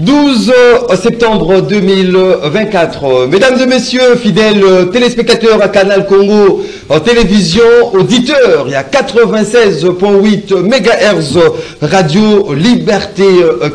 12 septembre 2024. Mesdames et messieurs, fidèles téléspectateurs à Canal Congo, en télévision, auditeurs, il y a 96.8 MHz Radio Liberté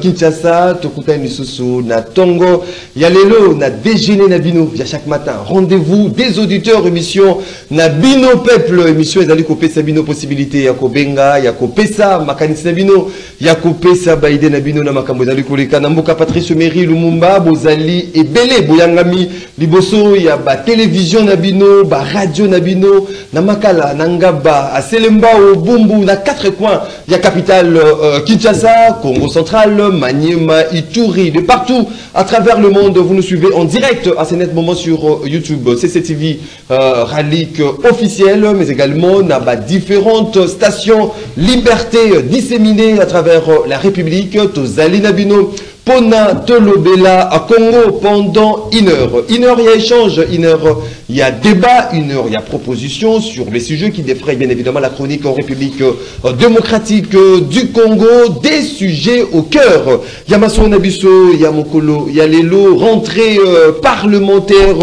Kinshasa, Tokuta Nisusu, na Tongo, il y a Lelo, na déjeuner na Bino, il y a chaque matin. Rendez-vous des auditeurs, émission na Bino Peuple, émission ezali kopesa bino possibilité ya kobenga, ya kopesa makanisi na bino, ya kopesa baide na bino na makambo ezali koleka Patrice Meri Lumumba, bozali ebele boyangami liboso ya ba télévision na bino, ba radio na bino, na makala, na ngaba, à Selembao, Bumbu, na quatre coins, il y a capitale euh, Kinshasa, Congo central, Maniema, Ituri, de partout à travers le monde. Vous nous suivez en direct à ce net moment sur euh, YouTube, CCTV euh, Ralik officiel, mais également na différentes stations liberté euh, disséminées à travers euh, la République, Tozali Nabino. Pona Tolobela à Congo pendant une heure. Une heure, il y a échange, une heure, il y a débat, une heure, il y a proposition sur les sujets qui défrayent bien évidemment la chronique en République euh, démocratique euh, du Congo, des sujets au cœur. Il y a Masson Nabiso, il y a Mokolo, il y a Lelo, rentrée euh, parlementaire,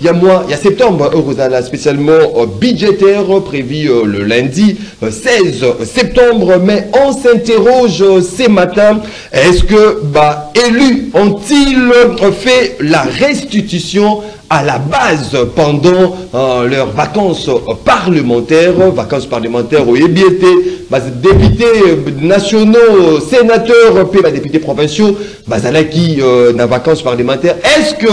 il y a mois, il y a septembre, Eurozala spécialement euh, budgétaire prévu le lundi euh, 16 septembre, mais on s'interroge ce matin, est-ce que bah, élus ont-ils fait la restitution à la base pendant euh, leurs vacances parlementaires, vacances parlementaires au EBT, bah, députés euh, nationaux, sénateurs, puis bah, députés provinciaux, qui euh, dans vacances parlementaires. Est-ce que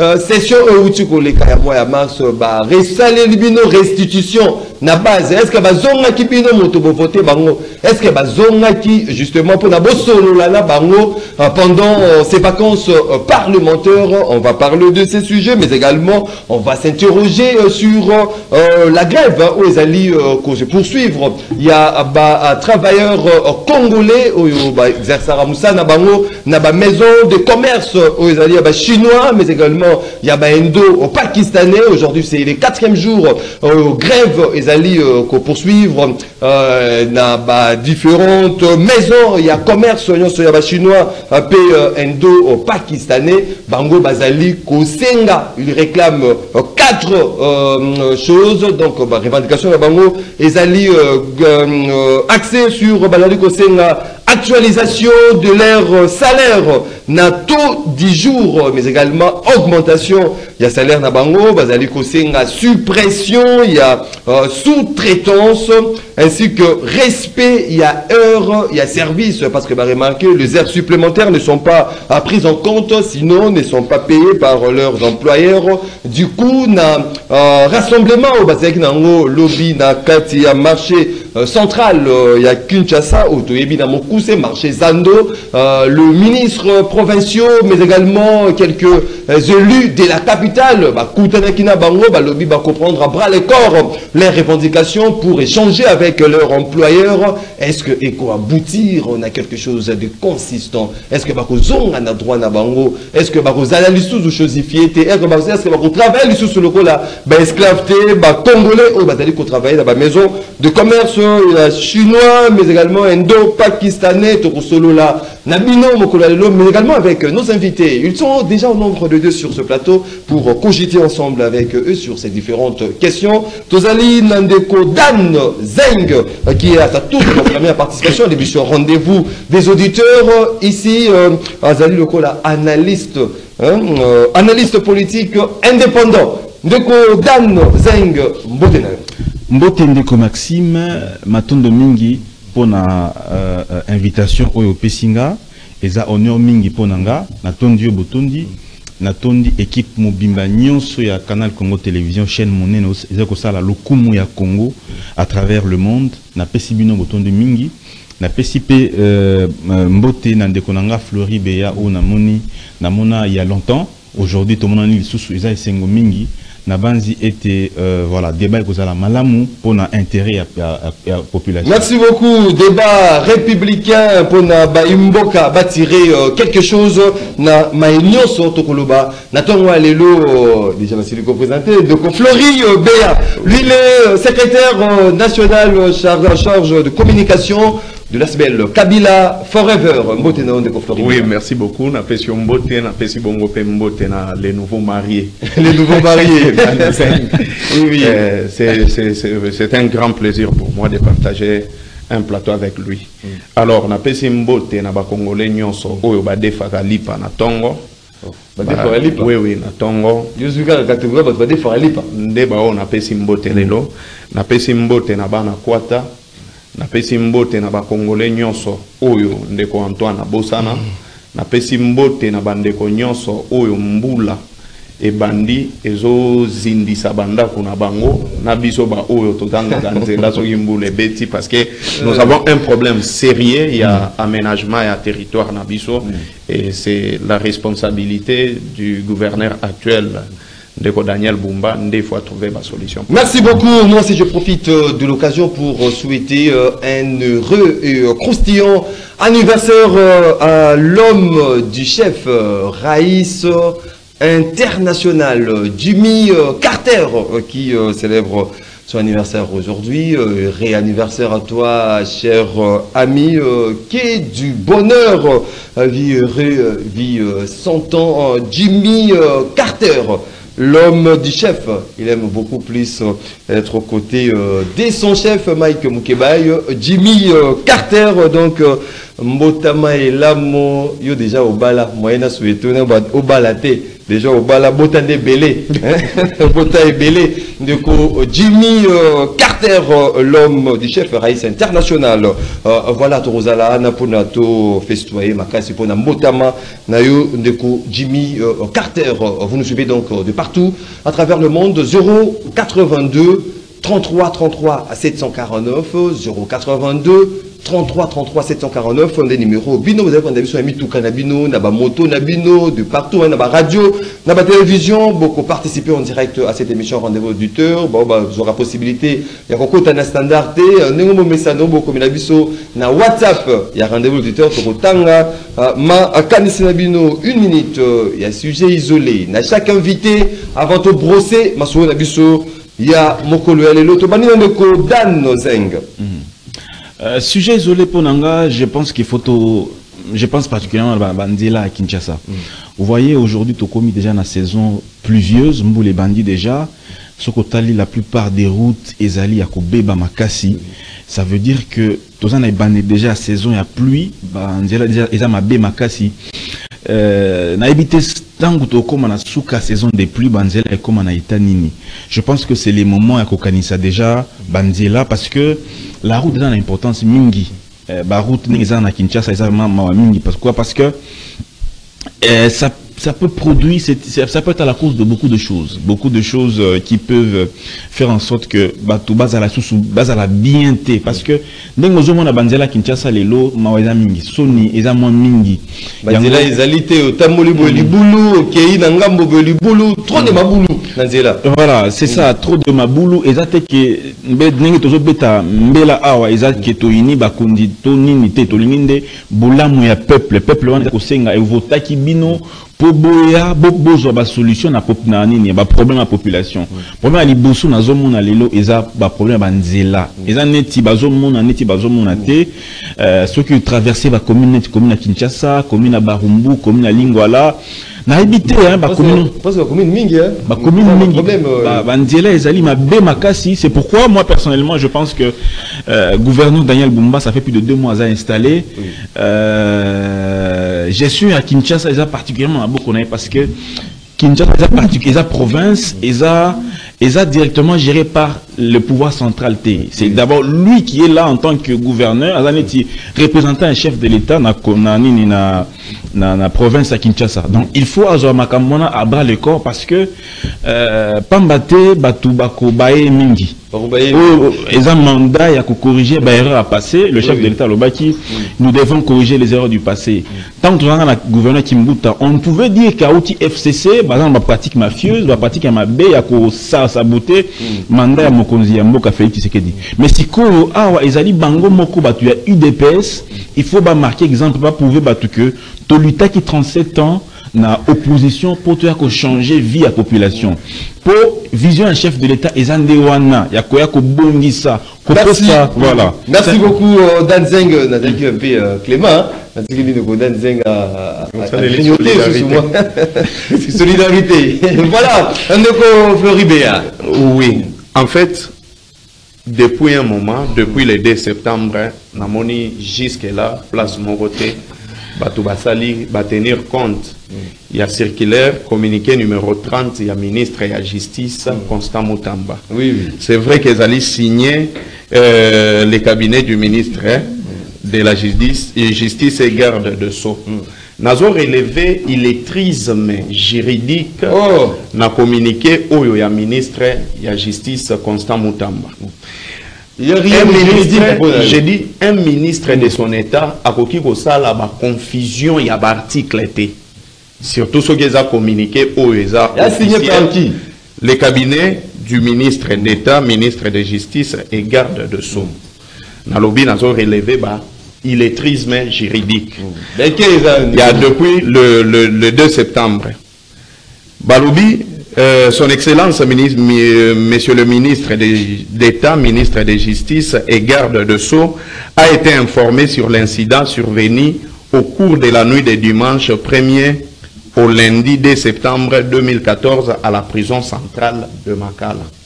euh, session euti les mois ya mars resale libino restitution na base. Est-ce que bazongaki bino moto bovote bango? Est-ce que bazongaki justement pour na bosolola na bango euh, pendant euh, ces vacances euh, parlementaires on va parler de ces sujets mais également on va s'interroger euh, sur euh, la grève hein, où ezali euh, qu'on se poursuivre. Il y a ba travailleurs euh, congolais oyo ba exerçara musana bango na ba maison de commerce oyo ezali ya ba chinois mais également il y a ba indo au pakistanais. Aujourd'hui c'est le quatrième jour euh, grève ezali euh, qu'on poursuivre euh, na ba différentes maisons. Il y a commerce ya ba chinois euh, indo au pakistanais. Bango bazali kosenga il réclame quatre choses. Donc ba revendication ya bango. Ezali euh, euh, axé sur bazali kosenga actualisation de leur salaire. Na taux 10 jours mais également augmentation. Il y a salaire na bango bazali suppression il y a euh, sous-traitance ainsi que respect il y a heure il y a service. Parce que bah, remarquez les heures supplémentaires ne sont pas euh, prises en compte sinon ne sont pas payées par leurs employeurs. Du coup na euh, rassemblement bazali nango lobby na kati ya marché euh, central euh, il y a Kinshasa toyebi na mokuse marché Zando euh, le ministre provinciaux mais également quelques élus de la capitale. Bakutanaki na bango balobi bakoprendre à bras le corps. Les revendications pour échanger avec leur employeur. Est-ce que aboutir on a quelque chose de consistant? Est-ce que bakozonga na droit na bango? Est-ce que bakozala lisusu chosifie te est-ce que bako- est-ce que bakotravaille lisusu lokola baesclave te bacongolais oyo bazali kotravaille na bamaison de commerce chinois mais également indo-pakistanais tokosolola na bino mokolo ya lelo mais également avec nos invités. Ils sont déjà au nombre de deux sur ce plateau pour cogiter ensemble avec eux sur ces différentes questions. Tozali na ndeko dan zeng qui est à sa toute première participation à l'émission rendez-vous des auditeurs. Ici euh, azali lokola analyste hein, euh, analyste politique indépendant ndeko dan zeng mbote na mbote ndeko maxime matondo mingi mpona uh, invitation oyo opesi nga eza honneur mingi mpo na nga. Natondi yo botondi natondi équipe mobimba nyonso ya canal congo télévision chaîne monene eza kosala lokumu ya congo à travers le monde. Napesi bino botondi mingi napesi mpe euh, mbote na ndeko na nga flori beya oyo namoni namona il y a longtemps. Aujourd'hui tomonani lisusu eza esengo mingi nabanzi ete euh, voilà débat ekozala malamu mpona intérêt ya, ya, ya, ya population Merci beaucoup. Débat républicain pour na baimboka batirer euh, quelque chose na maïnion soto koloba. Natongo alelo euh, déjà merci de présenter. Donc Flori euh, Béa, lui est euh, secrétaire euh, national euh, chargé en charge de communication de l'ASBEL. Kabila Forever. Oui, merci beaucoup. Bongo les nouveaux mariés. les nouveaux mariés. oui, oui. Euh, c'est un grand plaisir pour moi de partager un plateau avec lui. Mm. Alors, na pesi Mbote na ba Congolais nyonso oyo lipa na tongo. Oh, badefaka lipa? Oui oui na tongo yozwi kaka kategorie bato badefaka lipa? Nde bao napesi mbote lelo napesi mbote na bana kwata napesi mbote na bakongole nyonso oyo ndeko antoine abosana. Mm. napesi mbote na bandeko nyonso oyo mbula. Ebandi ezozindisa bandako na bango. Na biso baoyo totangaka nzela soki mbula ebeti parce que nous avons un problème sérieux. Ya aménagement ya territoire na biso. Mm. et c'est la responsabilité du gouverneur actuel Ndeko Daniel Bumba, il faut trouver ma solution. Merci beaucoup. Moi, si je profite euh, de l'occasion pour euh, souhaiter euh, un heureux et croustillant anniversaire à l'homme du chef Raïs international, Jimmy Carter, qui célèbre son anniversaire aujourd'hui. Réanniversaire à toi, cher ami, qui est du bonheur, vie vie 100 ans, Jimmy Carter l'homme du chef. Il aime beaucoup plus euh, être aux côtés euh, de son chef, Mike Mukebaï, Jimmy euh, Carter, donc Mbotama et Lamo, yo déjà au bala, moyena souhaité, au balaté déjà au bala botande belé hein? bota et belé de Jimmy euh, Carter euh, l'homme du chef Raïs international. Euh, voilà Torozala Naponato festoyer makasi pona mbotama na ndeko Jimmy Carter. Vous nous suivez donc de partout à travers le monde 082 33 33 à 749 082 33 33 749 on des numéros bino vous avez sur mis tout canabino na moto na bino de partout hein, radio télévision beaucoup participer en direct à cette émission rendez-vous auditeur bon bah vous aurez possibilité ya kokota na standard te ndenge mo mesano beaucoup na biso na WhatsApp. Ya rendez-vous auditeur to kotanga euh, ma kanisi na bino. Une minute il y a sujet isolé. Na chaque invité avant de brosser ma na biso ya mokolo ya lelo to Dan Zeng mm -hmm. Euh, sujet isolé pour Nanga, je pense qu'il faut je pense particulièrement à Bandila à Kinshasa. Mm. Vous voyez, aujourd'hui, tu commis déjà la saison pluvieuse, Mbou les bandits déjà. Sokotali, la plupart des routes, Ezali, Akobeba, Makasi. Ça veut dire que, tous en bandé déjà saison, il y a pluie, Bandila déjà, Ezama Makasi. Euh, na na suka saison de pluie banzela ekoma na eta nini je pense que c'est les moments ya kokanisa déjà banzela parce que la route eza na importance mingi. Euh, baroute ndenge eza na kinshasa eza mawa mingi. Pourquoi? Parce que euh, ça ça peut produire, ça peut être à la cause de beaucoup de choses, beaucoup de choses euh, qui peuvent faire en sorte que bateau base à la sous base à la bienté. Parce que ndenge ozomona banzela Kinshasa lelo maweza mingi. Soni eza mwa mingi. Banzela ezali te otamoli boye libulu okei na ngambo boye libulu trop de mabulu na nzela. Voilà c'est ça trop de mabulu. Eza te ke ndenge tozobeta mbela awa eza ke toyini bakondi to nini te tolingi nde bolamu ya peuple. Peuple wana kosenga evotaki bino po boya bozwa basolution na, na nini baproblème ya population. Problème lelo eza eza neti bazomona neti bazomona te. Euh, soki traverse bacommune neti commune ya kinshasa commune ya barumbu commune ya lingwala. Mingi ezali mabe makasi. C'est pourquoi moi personnellement je pense que euh, gouverneur daniel bumba ça fait plus de deux mois à installé. Oui. Euh, gestion à kinshasa eza particulièrement maboko na ye parce que kinshasa eza eza province eza eza directement géré par le pouvoir central T. C'est d'abord lui qui est là en tant que gouverneur, Azaneti représentant un chef de l'État na nini na na na province à Kinshasa. Donc il faut avoir makamona à bras le corps parce que euh, pambate batu bako bae mingi. Ils ont mandat à corriger les erreurs à passer. Le chef de l'État Lobaki, nous devons corriger les erreurs du passé. Tant que nous avons le gouverneur Kimbuta, on pouvait dire qu'à outil FCC, par exemple, ma pratique mafieuse, ma pratique à ma baie, à sa saboter, mandat à mokonzi ya mboka Félix Tshisekedi. Mais si ko awa ezali bango moko batu ya UDPS, il faut ba marquer exemple ba prouver batu que Tolutaki 37 ans na opposition pour toya changer vie ya population po vision ya chef de l'état eza nde wana ya koya kobongisa Merci. kopesa voilà Merci beaucoup, euh, Dan Zeng. euh, Nathalie un peu euh, Clément. Nathalie Bidoko, Dan Zeng a, a, a Ça, les grignoté solidarités. sous moi. Solidarité. voilà, Ndeko Floribéa. Oui, en fait, depuis un moment, depuis le 2 septembre, namoni jusque-là, place Moroté, Batou Basali va tenir compte. Il y a circulaire, communiqué numéro 30, il y a ministre la justice, Constant Moutamba. Oui, oui. C'est vrai qu'ils allaient signer euh, les cabinets du ministre hein, de la justice et, justice et garde de sceaux. Nazo relevé illettrisme juridique Oh. na communiqué oyo ya ministre ya justice Constant Moutamba. A Un ministre, j'ai dit un ministre de son état akoki kosala ba confusion ya ba article te. Surtout ce qu'ils a communiqué oyo eza Et a signé officiel. par qui? Les cabinets du ministre d'État, ministre de Justice et garde de Sceaux. Nalobi nazo relevé ba illettrisme juridique. Ça Il y a depuis le, le, le 2 septembre. Balobi, euh, son Excellence, Monsieur le ministre d'État, ministre de Justice et garde de Sceaux, a été informé sur l'incident survenu au cours de la nuit de dimanche 1er au lundi 2 septembre 2014 à la prison centrale de Makala.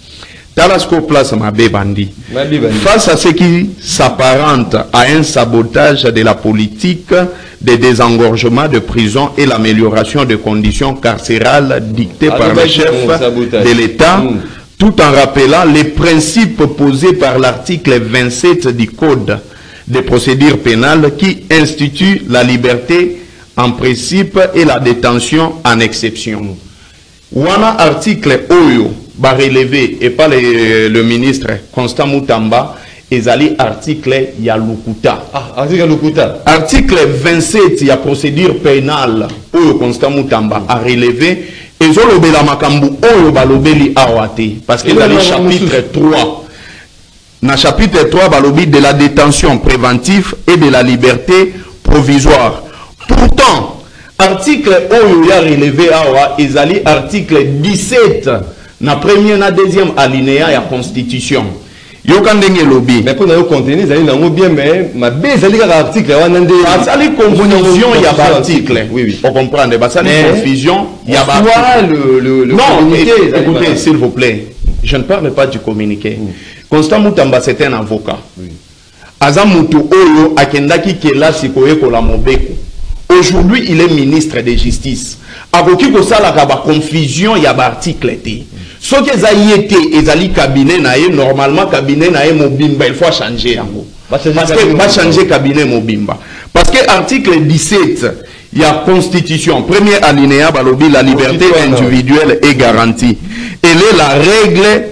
Talasco place Mabé Bandi. Mabé Bandi. Face à ce qui s'apparente à un sabotage de la politique de désengorgement de prison et l'amélioration des conditions carcérales dictées Ah, par le chef de l'État, Mm. tout en rappelant les principes posés par l'article 27 du Code des procédures pénales qui institue la liberté en principe et la détention en exception. wana article oyo barelevé et pas le, le ministre constant mutamba ezali article ya lukuta Ah, article Lokuta. article 27 ya procédure pénale oyo constant mutamba a relevé ezolobela makambo oyo balobeli awa te parce que ezali Ezali chapitre 3 na chapitre 3 balobi de la détention préventive et de la liberté provisoire. Pourtant article oyo ya relevé awa ezali article 17 na premier na deuxième alinéa ya constitution. Yoka ndenge elobi. Mais pour nous contenir, ezali nango bien, mais ma baie, ezali kaka article wana nde. basali confusion ya baarticle Oui, oui. ocomprendre basali confusion ya Soit baarticle le, le, le non communiqué, é- ezali écoutez wana. s'il vous plaît. Je ne parle pas du communiqué. Constant mutamba c'est un avocat. Aza mutu oyo akendaki kelasi koyekola mobeko. Aujourd'hui il est ministre de justice. Akoki kosalaka baconfusion ya baarticle te eza ye te ezali cabinet normalement cabinet na mobimba il faut yango. Bachange parce que cabinet bachange cabinet mobimba. Parce que article 17 ya constitution. Premier alinéa balobi la liberté individuelle est garantie. Elle est la règle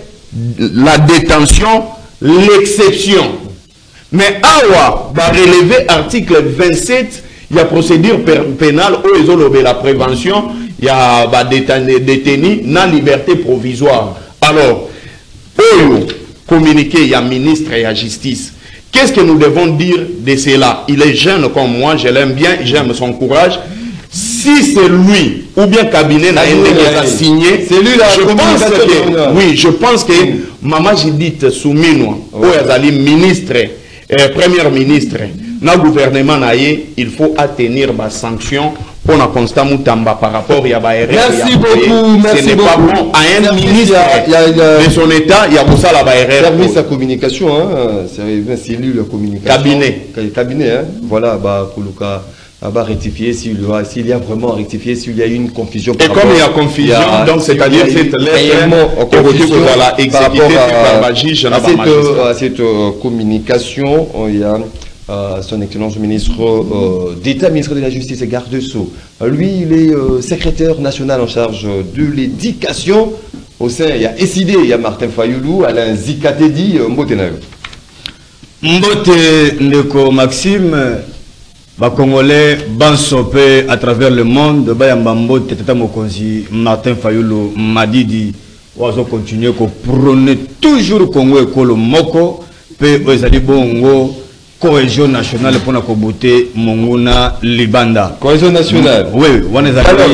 la détention l'exception. Mais awa barelevé article 27 ya procédure per- pénale oyo ezolobela prévention ya badétenu na liberté provisoire. Alors oyo communiqué ya ministre ya justice. Qu'est-ce que nous devons dire de cela? Il est jeune comme moi je l'aime bien j'aime son courage. Si c'est lui ou bien cabinet na eza signé C'est lui la je pense que oui je pense que mama judith souminwa oyo azali ministre eh, premier ministre. Na gouvernement na ye il faut attenir basanction mpona constant mutamba par rapport ya baerreur Merci beaucoup, merci ce n'est pas beaucoup. bon à un ministre il y a- il y a- de son état ya kosala baerreur Service à communication, hein, c'est de communication. Cabinet. Ca- Cabinet, hein. Voilà, bah, Koulouka, ah, bah, rectifier s'il y, a- s'il y a vraiment rectifié, s'il y a eu une confusion. Et comme il y a confusion, donc c'est-à-dire cette lettre, hein, euh, confusion voilà, exécutée par la juge, à cette, euh, à euh, communication, euh, il y a son excellence ministre euh, d'État, ministre de la Justice et garde. Euh, Lui, il est euh, secrétaire national en charge de l'éducation. Au sein, il y a SID, il y a Martin Fayoulou, Alain Zikatedi, Mbotenayo. mbote ndeko maxime bakongolais banso mpe à travers le monde bayamba mbote martin fayulu madidi oyo azokontinue koprone toujours kongo ekolo moko mpe oyo ezali bongo cohésion nationale mpona kobote monguna libanda. Cohésion nationale. Oui wana ezalaki Alors,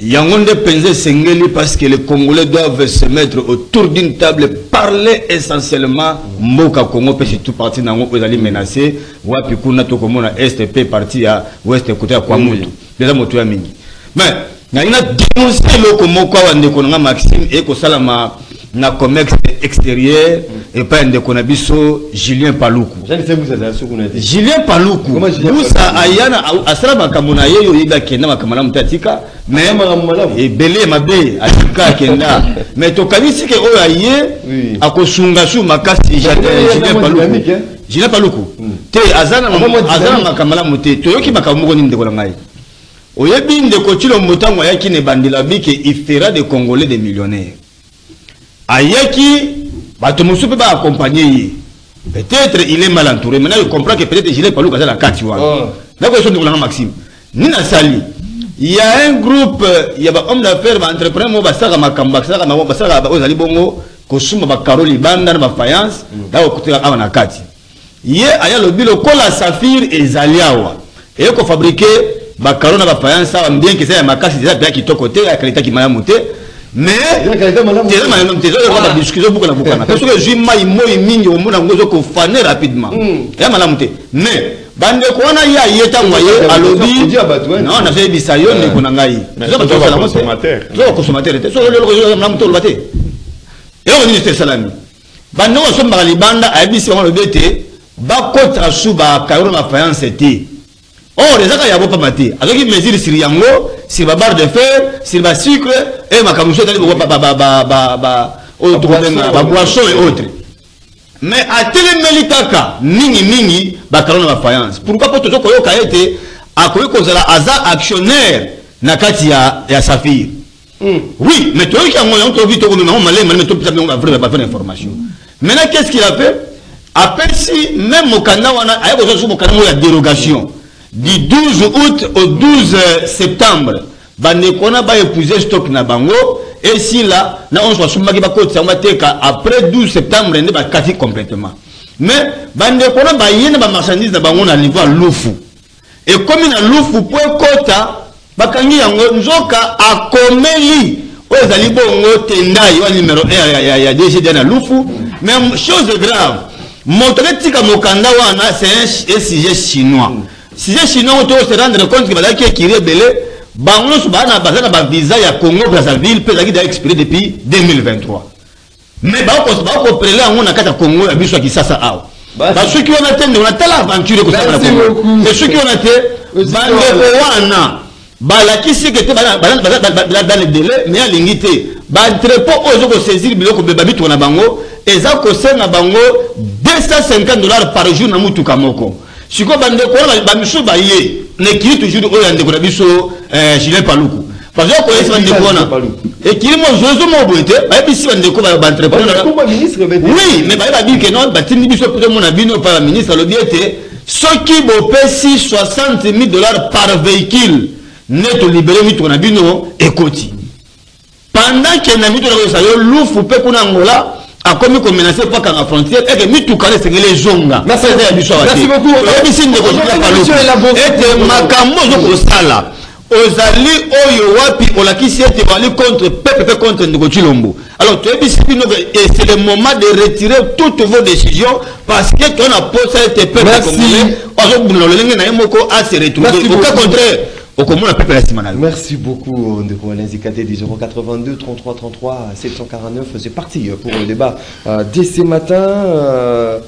yango nde mpenza esengeli parce que les congolais doivent se mettre autour d'une table parler essentiellement mboka congo mpe surtout parti nango oyo ezali menacé wapi kuna tokomona mpe parti ya west kote ya kwa mutu eza moto ya mingi mais ngai na dénonce eloko moko awa ndeko na nga maxime ekosalama na commerce extérieur epai ya ndeko na biso julien paluku. Na julien paluku. Julien busa ayana asala makambo na ye oyo oyebi akenda makambo malamu te atika malamu? ebele mabe atika akenda mais tokanisi ke oyo aye akosunga su makasi Julien aza julien mwa paluku. julien paluku te aza na na makambo malamu te toyoki makambo moko nini ndeko na ngai? Oyebi ndeko tshilombo ntango ayaki na ebandela bike ifera de congolais de millionnaire ayaki bato mosusu mpe baakompagne ye. Peut-être il est mal entouré maintenant je comprends que peut-être gilet paluka aza na kati wana nakoyeso ndeko nanga maxime. Nini asali y a un groupe ya bahomme d'affaires baentrepreneur mo basalaka makambo basalaka oyo ezali bongo kosumba bakaro libanda na bafayanse nakokutela awa na kati. Ye aya lobi lokola safire ezali awa. Eye kofabrike bakaro na bafayanse awa bien ke eza ya makasi eza mpe ya kitoko te ya kalite malamu te. eza malamu te ezobukana bukana mpe soki ezwi mai moi mingi omona yango ezokofane rapidement. Eza malamu te mais bandeko wana ye aye ntango aye alobi nazoyebisa yo ndeko na ngai ngo te. baconsommateur te oloba te eloko nini te esalami bandeko basombaka libanda ayebisi bango alobi ete bakotaka su bakayoro na bafayanse te or ezaka yango pamba te azwaki mesure sur yango sur babarre de fer sur basucre e makambo mosusu etali oyo tokobenga baboisson et autres. Mais atelemeli kaka mingimingi bakalo na bafayanse pourquoi mpo toza koyoka ete akoki kozala aza actionnaire na kati ya, ya safire oui mais toyoki yango yango toyoki tokomema yango malemi malemi topesa yango bavrai bavrai information maintenant qu'est ce qu'il a fait? Apesi même mokanda wana aye kozwa so mokanda moko ya dérogation du 12 août au 12 septembre bandeko wana baépouse stock na bango esila na onso basumbaki bakotisa yango bateka après 12 septembre nde bakati complètement. Mais bandeko wana baye na bamarchandise na bango na niveau ya lufu ekomi na lufu po ekota bakangi yango nzoka akomeli. Oyo ezali bongo tendai wana numero 1 ya, dgd na lufu mais chose grave moto aketika mokanda wana c'est un sujet chinois sujet chinois to se rendre compte ke bazalaki ekiri ebele bango nyonso baza na bavisa ya congo brazzaville mpe ezalaki da expiré depuis 2023 mais bakoprele yango na kati ya congo ya biso ya kisasa awa basoki wana te ndeko natala aventure ekosala na congo te soki wana te bandeko wana balakisi ke te dans le délai mais alingi te baentrepôt oyo ezokosaisir biloko beba bituka na bango. Eza kosenga bango 250 dollars par jour na mutuka moko sikoyo bandeko wana bamisusu baye na ekili toujours oyo ya ndeko na biso eh, julien paluku bazoya koyesi bandeko wana Paluku. ekili mozozo mo boye te bayebisi bandeko ba- baentrepreneur Kumba ministre bete. oui mais baye babi ke non batindi biso mpe tomona bino pa baministre alobi ete soki bopesi 60 000 dollars par véhicule nde tolibere mituka na bino ekoti pendant ke na mituka nakoyesa yo lufu mpe kuna ngola akomi komenase frontière eke esengeli ezonga eza ya biso ndeko ete makambo ozokosala ozali oyo wapi olakisi ete ozali contre peuple mpe contre ndeko alors toyebisi bino ke et c'est le moment de retirer toutes vos décisions parce que tona posa ete peuple Merci. congolais. Azobundela lolenge na ye moko ase retrouve Merci au cas contraire Merci beaucoup de Koualenzi KT du 082 33 33 749. C'est parti pour le débat euh, dès ce matin. Euh,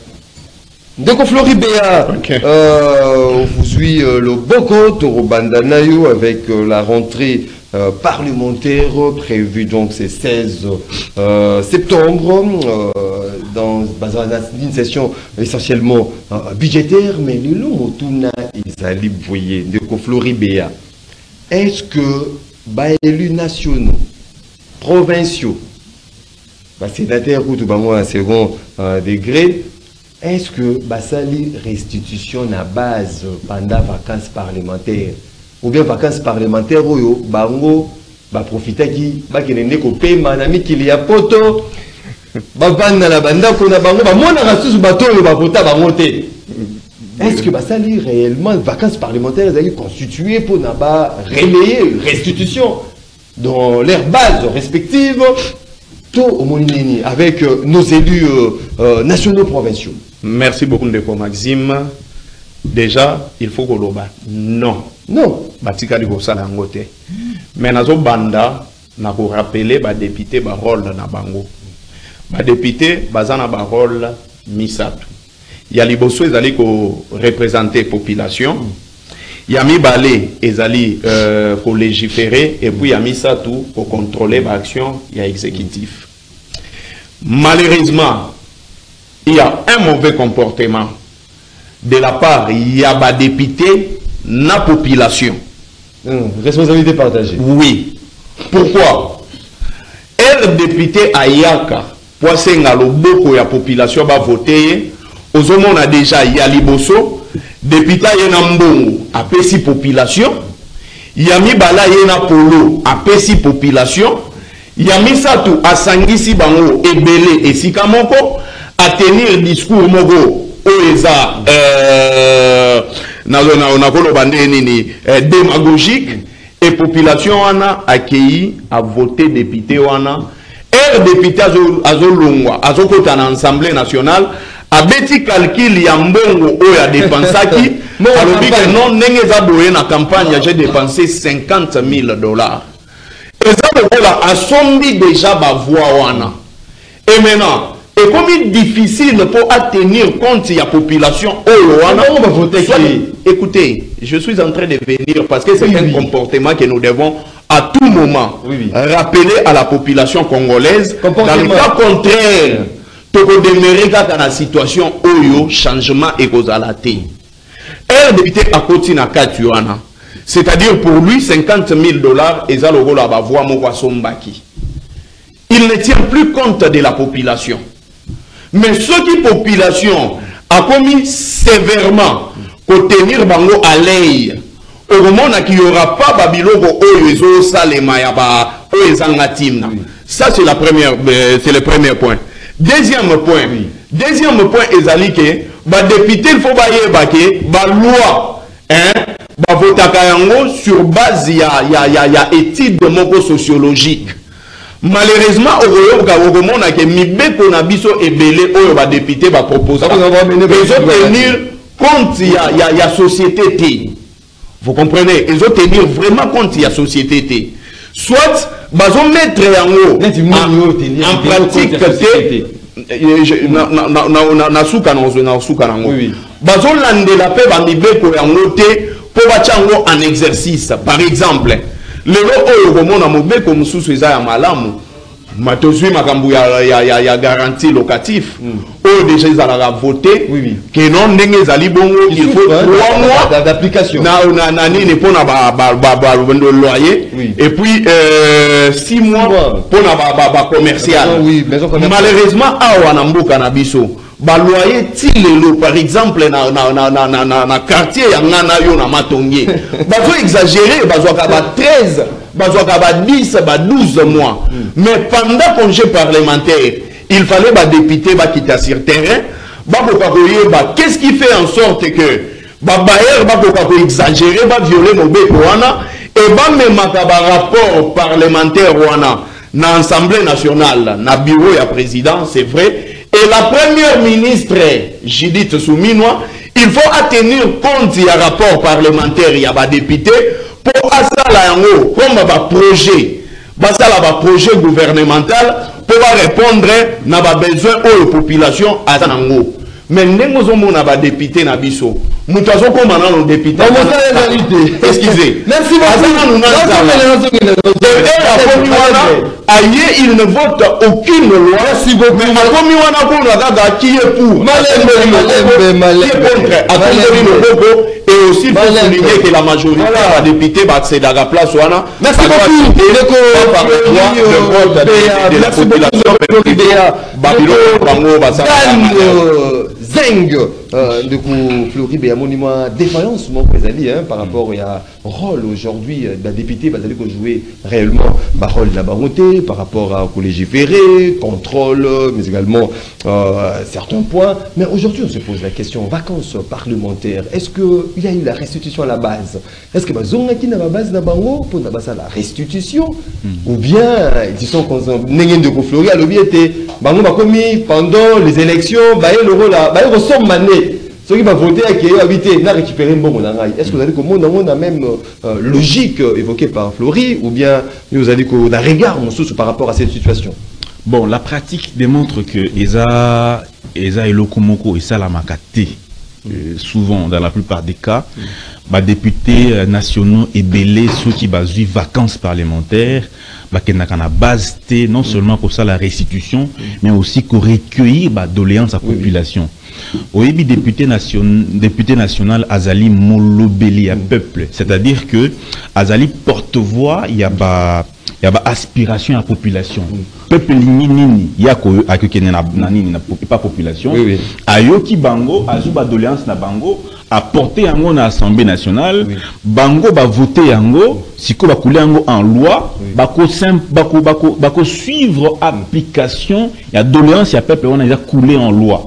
donc Floribéa, Ok. euh, vous suit euh, le Boko Toro Bandanayo avec euh, la rentrée euh, parlementaire prévue donc c'est 16 euh, septembre euh, dans une session essentiellement budgétaire mais le long tuna ezali boye ndeko Floribéa est-ce que baélus nationaux provinciaux basénateurs kutu bango ya second degré est-ce que basali restitution na base pendant vacances parlementaires ou bien vacances parlementaires oyo bango baprofitaki bakende nde kopema na mikili ya poto bavanda na bandako na bango bamonaka susu bato oyo bavota bango te. Est-ce que basali réellement vacances parlementaires ezali constituées pour na ba relayer restitution dans leurs bases respectives? To omoni nini avec euh, nos élus euh, euh, nationaux provinciaux? Merci beaucoup ndeko maxime. Déjà il faut koloba non non batikali kosala yango te mais nazobanda na korapele badepute barole na bango. Badepute baza na barole misato. Ya liboso ezali korepresente population. Ya mibale ezali euh, kolégiférer et puis ya misato kocontrôle baaction ya exécutif. Malheureusement il y a un mauvais comportement de la part ya badepute na population. Hum, responsabilité partagée. Oui. Pourquoi? Ere député ayaka po asenga loboko ya population bavote ye ozomona deja ya liboso. Député aye na mbongo apesi population. Ya mibale aye na polo apesi population. Ya misato asangisi bango ebele esika moko. Atenir discours moko oyo eza euh, nazo- na- nakoloba nde nini euh, démagogique et population wana akei avote député wana. Ere député azo- azolongwa azokota na assemblée nationale abeti calcul ya mbongo oyo adépensaki alobi ke non ndenge eza boye na campagne j'ai dépensé 50 000 dollars. Eza lokola asombi déjà bavoi wana. Et maintenant ekomi difficile mpo atenir compte ya population oyo wana écoutez je suis en train de venir parce que c'est Oui, un oui. comportement que nous devons à tout moment Oui, rappeler à la population congolaise. Dans le cas contraire tokodemere kaka na situation oyo changement ekozala te ere député akoti na kati wana c'est-à-dire pour lui 50 000 dollars eza lokola bavoi moko asombaki il ne tient plus compte de la population mais soki population akomi sévèrement kotenir bango à l'œil okomona qu'il y aura pas babiloko oyo ezosalema ya ba oyo ezanga ntina ça c'est la première euh, c'est le premier point. Deuxième point deuxième point ezali ke badepute il faut bayeba ke baloi hein, bavotaka yango sur base ya, ya, ya, ya étude moko sociologique malheureusement okoyoka okomona ke mibeko na biso ebele oyo badepute bapropose Bakozala bamene ba- ezotenir compte ya, ya, ya société te vous comprenez? Ezotenir vraiment compte ya société te soit bazomettre yango en- pratique te nasuka nango bazolandela mpe bamibeko yango te mpo batya yango en exercice. Par exemple lelo oyo komona mobeko mosusu eza ya malamu ma tozwi makambo ya, ya, ya, ya garantie locatif. Oyo deja ezalaka vote Oui, oui. ke non ndenge ezali bongo il faut souffre, hein, trois d'a- mois. na, nini mpona et puis euh, six mois mois. mpona ba, ba, ba commercial. Maison, oui, maison commerciale. malheureusement awa na mboka na biso ti lelo par exemple na, na, na, na, na, na, na quartier ya nga na yo na matonge bazo exagérer bazwaka ba 13 bazwaka ba 10 ba 12 mois. Mais pendant congé parlementaire il fallait badépute bakita sur terrain bakoka koyeba qu'est-ce qui fait en sorte que babayer bakoka koexagérer baviole mobeko wana e bamemaka barapport parlementaire wana. Na assemblée nationale na bureau ya président c'est vrai Et la première ministre, Judith Souminwa, il faut tenir compte il y a rapport parlementaire, il y a des député, pour asala yango, comme un projet, basala ba projet gouvernemental, pour répondre à besoin aux populations à Mais nous avons des députés na biso. Moto azokóma nano depute Na mosala ezali te. excuse Merci aza beaucoup. nanu na nzala Nazongela, nazongela, Et akomi wana. aye il ne vote aucune loi. Merci beaucoup. mais akomi wana kuna kaka akie pour? Qui est contre? Et aussi, il faut souligner que la majorité Voilà. des députés c'est dans la place Wana. Merci beaucoup, par le vote de- de la population. Babylone, Bango, Zeng euh, monument défaillance mon président hein, par rapport à rôle aujourd'hui euh, la députée bazali ko jouer réellement ma rôle la baronté par rapport à au légiférer contrôle mais également euh, certains points. Mais aujourd'hui on se pose la question vacances parlementaires est-ce que il y a eu la restitution à la base? Est-ce que bazongaki na ba base na pour la restitution? Ou bien ils sont Fleury alobi ete bango bakomi pendant les élections baye le rôle ressorma ne soki bavote yake babi te na récupérer mbongo na ngai. Est ce que ozali komona ngo na même euh, logique euh, évoquée par Fleury ou bien vous allez ko na regard par rapport à cette situation? Bon, la pratique démontre que Eza, Eza et Lokomoko et Salamaka T, euh, souvent, dans la plupart des cas, bah, députés euh, nationaux et belés, ceux qui basent vacances parlementaires, bah, qui la base non seulement pour ça la restitution, mais aussi pour recueillir bah, doléances à la population. Oyebi député national, député national Azali Molobeli à peuple, c'est-à-dire que Azali porte-voix, il y a bah, il y a aspiration à la population. Peuple nini nini, il y a akokene na nini na pas population. Ayoki bango, azuba doléance na bango, apporter yango na Assemblée nationale, bango ba voter yango, siko ba couler yango en loi, bako sim- bako bako bako suivre application, il y a doléance, il y a peuple on a déjà coulé en loi.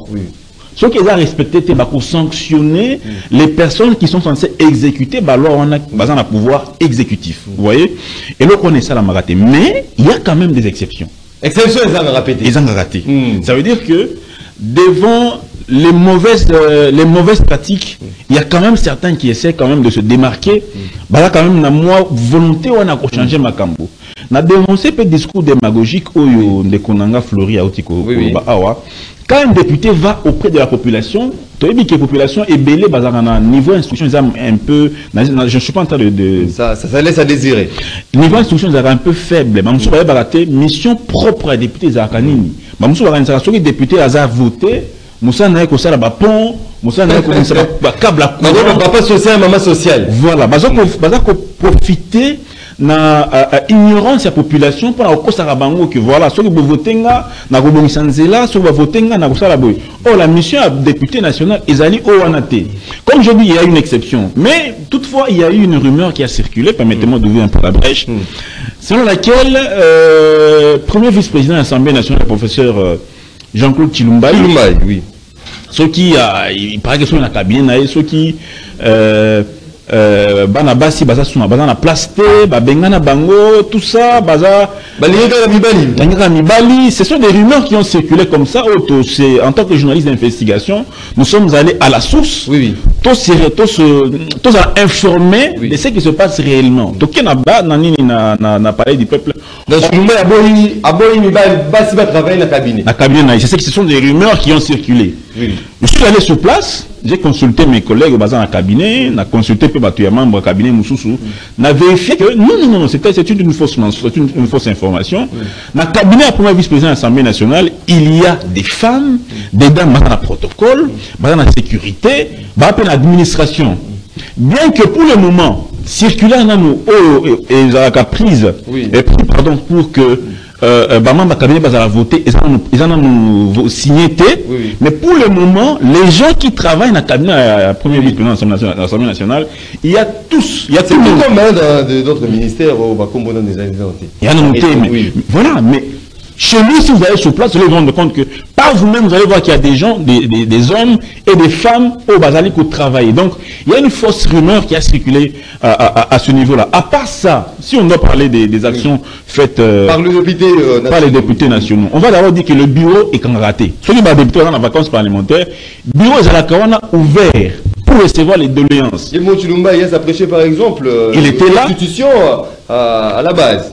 Oui. Ceux qui ont respecté, c'est pour sanctionner les personnes qui sont censées exécuter, bah, alors on a, bah, on a pouvoir exécutif. Vous voyez? Et là, on est ça la marathé. Mais il y a quand même des exceptions. exception les ont répété Ils ont raté. Mm. Ça veut dire que devant les mauvaises, euh, les mauvaises pratiques, il y a quand même certains qui essaient quand même de se démarquer. Bah là, quand même, na moi, volonté, on a changé ma cambo. Na dénoncé peu discours démagogique au de Konanga Flori à Otiko. Oui, oui. Koloba Awa. Quand un député va auprès de la population, tu as dit que la population est belée, bah, na niveau instruction, ils ont un peu, je ne suis pas en train de, de, ça, ça ça laisse à désirer niveau instruction ezalaka un peu faible bamosusu bayebaka te mission propre ya député ezalaka nini bamosusu bakanisaka soki député aza voté mosala na ye kosala bapont mosala na ye komisa bakable ya Bango, courant. papa social maman social voilà baza baza koprofite na ignorance ya population mpona kokosaka bango ke voilà soki bovote nga na kobongisa nzela soki bavote nga na kosala boye. Or la mission ya député national ezali oyo wana te. Comme je dis il y a une exception. Mais toutefois il y a eu une rumeur qui a circulé permettez-moi d'ouvrir un peu la brèche selon laquelle euh, premier vice-président de l'Assemblée nationale professeur euh, Jean-Claude Chilumbaï oui soki uh, ipakaki soki na kabine na ye soki uh, euh, bana basi baza suna baza na place te babengana bango tout ça baza balingi kaka mibali tangaka mibali ce sont des rumeurs qui ont circulé comme ça oh, to- c'est- en tant que journaliste d'investigation nous sommes allés à la source Oui, oui. tous tous tous à informer Oui. de ce qui se passe réellement toke na ba na nini na na, na palais du peuple dans Lumai aboyi aboyi mibali basi batravaille na cabinet na cabinet na ye. c'est ce sont des rumeurs qui ont circulé Oui. Je suis allé sur place, j'ai consulté mes collègues dans le cabinet, n'a consulté peu bateau membre du cabinet Moussoussou, n'a vérifié que non, non, non, c'était c'est une, fausse c'est une, une fausse information. Dans le cabinet à premier vice-président de l'Assemblée nationale, il y a des femmes, des dames dans le protocole, dans la sécurité, dans l'administration. Bien que pour le moment, circulaire oh, et, et, et prise, et pardon, pour que euh, euh, bamamba cabinet bazala voter, ils en ont- signé Oui, oui. mais pour le moment, les gens qui travaillent dans le cabinet à, à premier vice-président de l'Assemblée nationale- il y a tous, il y a tout le monde. d'autres ministères au Bakombo dans des années Il y en a noté, mais oui voilà, mais chez nous, si vous allez sur place, vous allez vous rendre compte que par vous-même, vous allez voir qu'il y a des gens, des, des, des hommes et des femmes au Bazali qui travaillent. Donc, il y a une fausse rumeur qui a circulé à, à- à- à ce niveau-là. À part ça, si on doit parler des, des actions faites euh, par le député euh, par les députés nationaux. On va d'abord dire que le bureau est quand raté. Ceux qui sont députés dans la vacances parlementaires, le bureau est ouvert pour recevoir les doléances. Et il a prêché par exemple euh, Il était là. euh, à la base.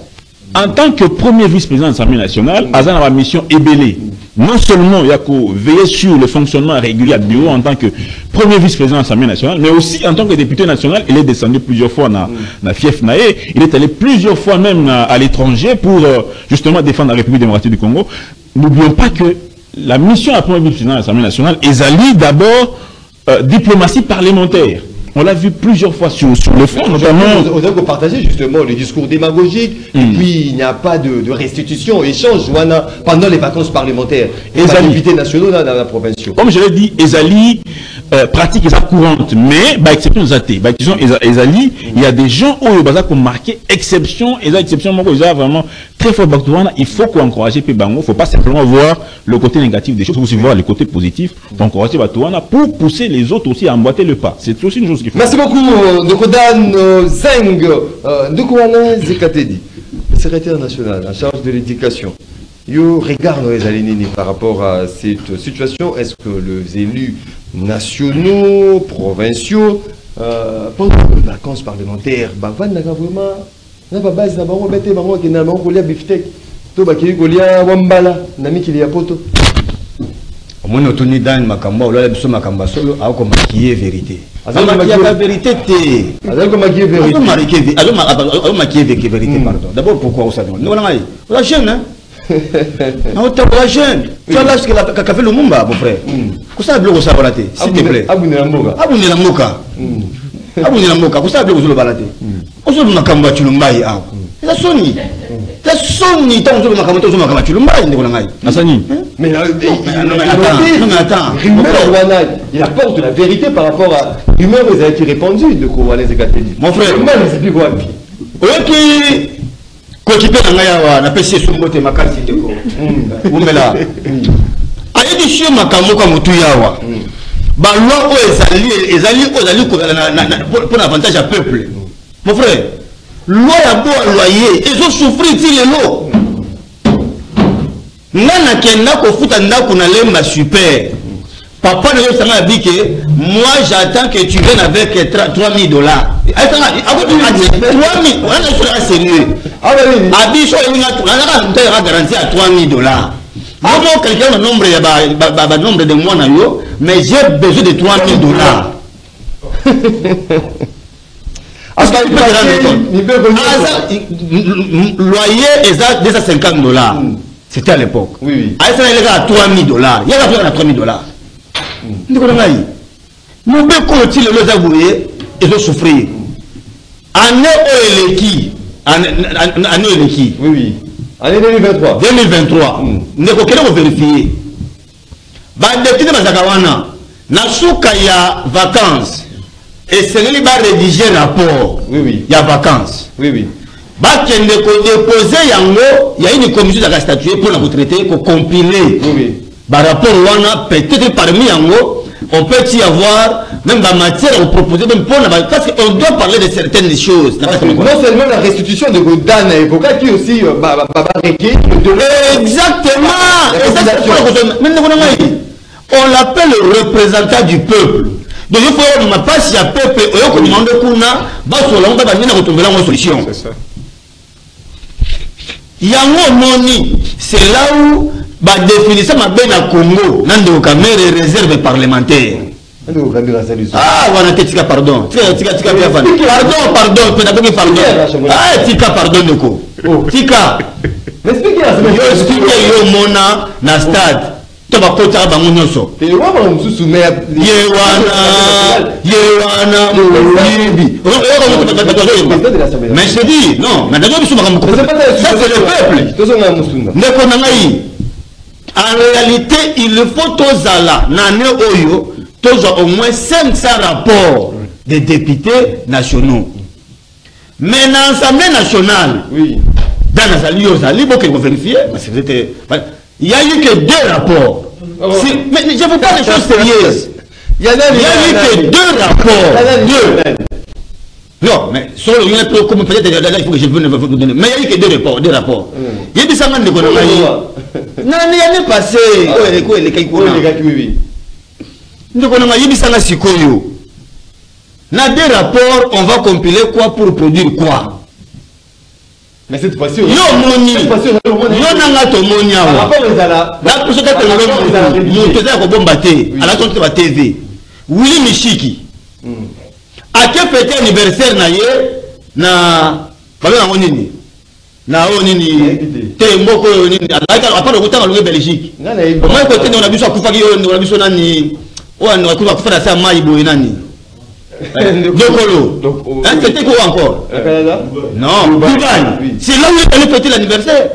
En tant que premier vice-président de l'Assemblée nationale, Azan a la mission ébélée. Non seulement il y a veiller sur le fonctionnement régulier du bureau en tant que premier vice-président de l'Assemblée nationale, mais aussi en tant que député national, il est descendu plusieurs fois dans la fief Naé. Il est allé plusieurs fois même à, l'étranger pour euh, justement défendre la République démocratique du Congo. N'oublions pas que la mission à premier vice-président de l'Assemblée nationale est d'abord euh, diplomatie parlementaire. On l'a vu plusieurs fois sur, sur le front, notamment. On a partager justement le discours démagogique, et Mm. puis il n'y a pas de, de restitution, échange pendant les vacances parlementaires. Et Et les députés nationaux dans, dans la province. Comme je l'ai dit, Ezali, euh, pratique est courante, mais, bah, exception des athées. Bah, exception Eza- Ezali, il y a des gens où il y a marqué exception, et ça, exception, moi, ils ont vraiment très fort Baktourana. Il faut qu'on encourage Pébango. Il ne faut pas simplement voir le côté négatif des choses, il faut aussi voir le côté positif, pour encourager Baktourana pour pousser les autres aussi à emboîter le pas. C'est aussi une chose Merci beaucoup, euh, Ndokodan euh, Zeng, euh, Ndokouana Zekatedi, secrétaire national en charge de l'éducation. Regarde les Alénini par rapport à cette situation. Est-ce que les élus nationaux, provinciaux, euh, pendant les vacances parlementaires, bah, van naka vraiment, na ba base na na na poto. Omoni otuni dani makambo olola biso makambo ya solo akomakie vérité. Amakiyaka vérité te. Azomakie vérité. pardon d'abord pourquoi osali ndeko na ngai oza jeune hein? Aotambola jeune. Tu as l'âge que la café lumumba mon frère. Kosala biloko osabola te s'il te plaît. abundela mboka. Abundela mboka. Kosala biloko ozolobala te ozoloba makambo ya chilumbai awa eza soni eza soni ntango ozoloba makambo te ozoloba makambo ya chilumbai ndeko na ngai mais attends. Rumeur Wana, il apporte la vérité par rapport à rumeur vous avez été répandue de Kouane Zekateli. Mon frère. Rumeur les épiques wapi. oyoki kokipe na ngai awa napesi esu mbote makasi ndeko umela ayebi sio makambo moko ya motu awa baloi oyo ezali ezali oyo ezali kozala na- na- na- mpo na avantage ya peuple. Mon frère loi ya bo ya loyer. Ezosouffrir ti lelo nga nakenda kofuta ndako na lemba super. Papa na ya bike moi j'attends que tu viennes avec 3000 dollars. Ah abiso oyinga mutayaka garantie à 3000 dollars. Momo calcule na nombre ya ba- ba- ba- banombre de yo mais j'ai besoin de 3000 dollars loyer eza 250 dollars. C'était à l'époque. Oui, oui. ayesana eleka na 3000 dollars. Yaka afika na 3000 dollars. Ndeko na ngai mobeko oyo ti lelo eza boye ezosouffrir année oyo eleki année oyo eleki. Année 2023. 2023 Mm. ndeko kende koverifie badepute bazalaka wana na suka ya vacance esengeli baredige rapport. Oui, oui. ya vacance Oui, oui. bakende kodepose yango ya une commission ezalaka statue mpona kotraite kocompile Oui, oui. barapport wana peut-être parmi yango on peut y avoir même bamatière à proposer même mpona parce qu'on doit parler de certaines choses. Ya non seulement la restitution de Godan évoquée, qui aussi, euh, de Exactement. Exactement. Mais ndeko na ngai, on l'appelle le représentant du peuple donc il faut na mpasi ya peuple. Oyo kodemande kuna basola ngo babandi na kotombela ngo solution. Yango omoni c'est là où badefinisa mabe na congo na ndeko kamere réserve parlementaire. Ah wana te tika pardon. Tika pardon pardon pe nabengi pardon. Ah tika pardon ndeko Oh. tika. Yo explike yo omona na stade to bakotaka bango nyonso ye wana ye wana moyibi de mais je dis non mais nazo biso makambo peuple ndeko na ngai en réalité il faut tozala na oyo tozwa au moins 500 rapports des députés nationaux mais na assemblée nationale Oui. dans nazali yo ozali bokende kovérifie parce que vous êtes- il y a eu que deux rapports. Ah. Si- mais je vous parle des choses sérieuses. Il y en a il y a eu que deux rapports. Deux. non mais solo il y en a trop comme peut-être là il faut que je vous donner. Mais il y a eu que deux rapports deux rapports. Mm. yebisanga ndeko na ngai nani yane passé. Oyo eleki oyo elekaki Oui, les kuna gars, oui, oui. ndeko na ngai yebisanga sikoyo na deux rapports on va compiler quoi pour produire quoi? Yo omoni yo nanga tomoni awa. Ala rédigés. moto eza ya kobomba te alaki te ba tv willi mishiki ake fete anniversaire na ye na babe yango nini? Na oyo nini? Te mboka oyo nini? Apart okutanga longe belgique. Nga na yebi. omoi kote ndeko na biso akufaki oyo na biso nani? Oyo akufa na se ya mai boye nani Dokolo. C'était quoi encore Non, Dubaï. C'est là où il est fêté l'anniversaire.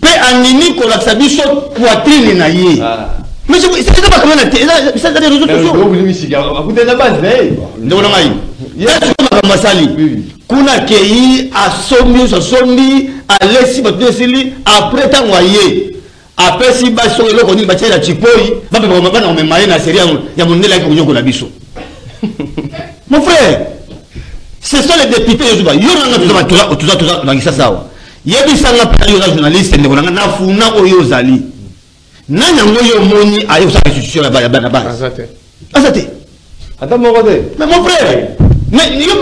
Pe anini kolakisa biso poitrine na ye. Mais eza bakanga na te eza na réseaux sociaux. ndeko na ngai yesu makambo asali kuna akei asombi nyonso asombi alesi bato nyonso esili apres ntango aye apesi baso eloko nini batiaela cipoi bana komema ye na seri ya mondele yaki konyokola biso mon frère ce sont les députés yo nanga tozabangisa sawa yebisanga mpe yo oza journaliste ndeko nanga nafuna oyo ozali. Nani yango yo omoni aye kosala restitution ya ba- ya bana basi aza te ata moko te. Mais mon frère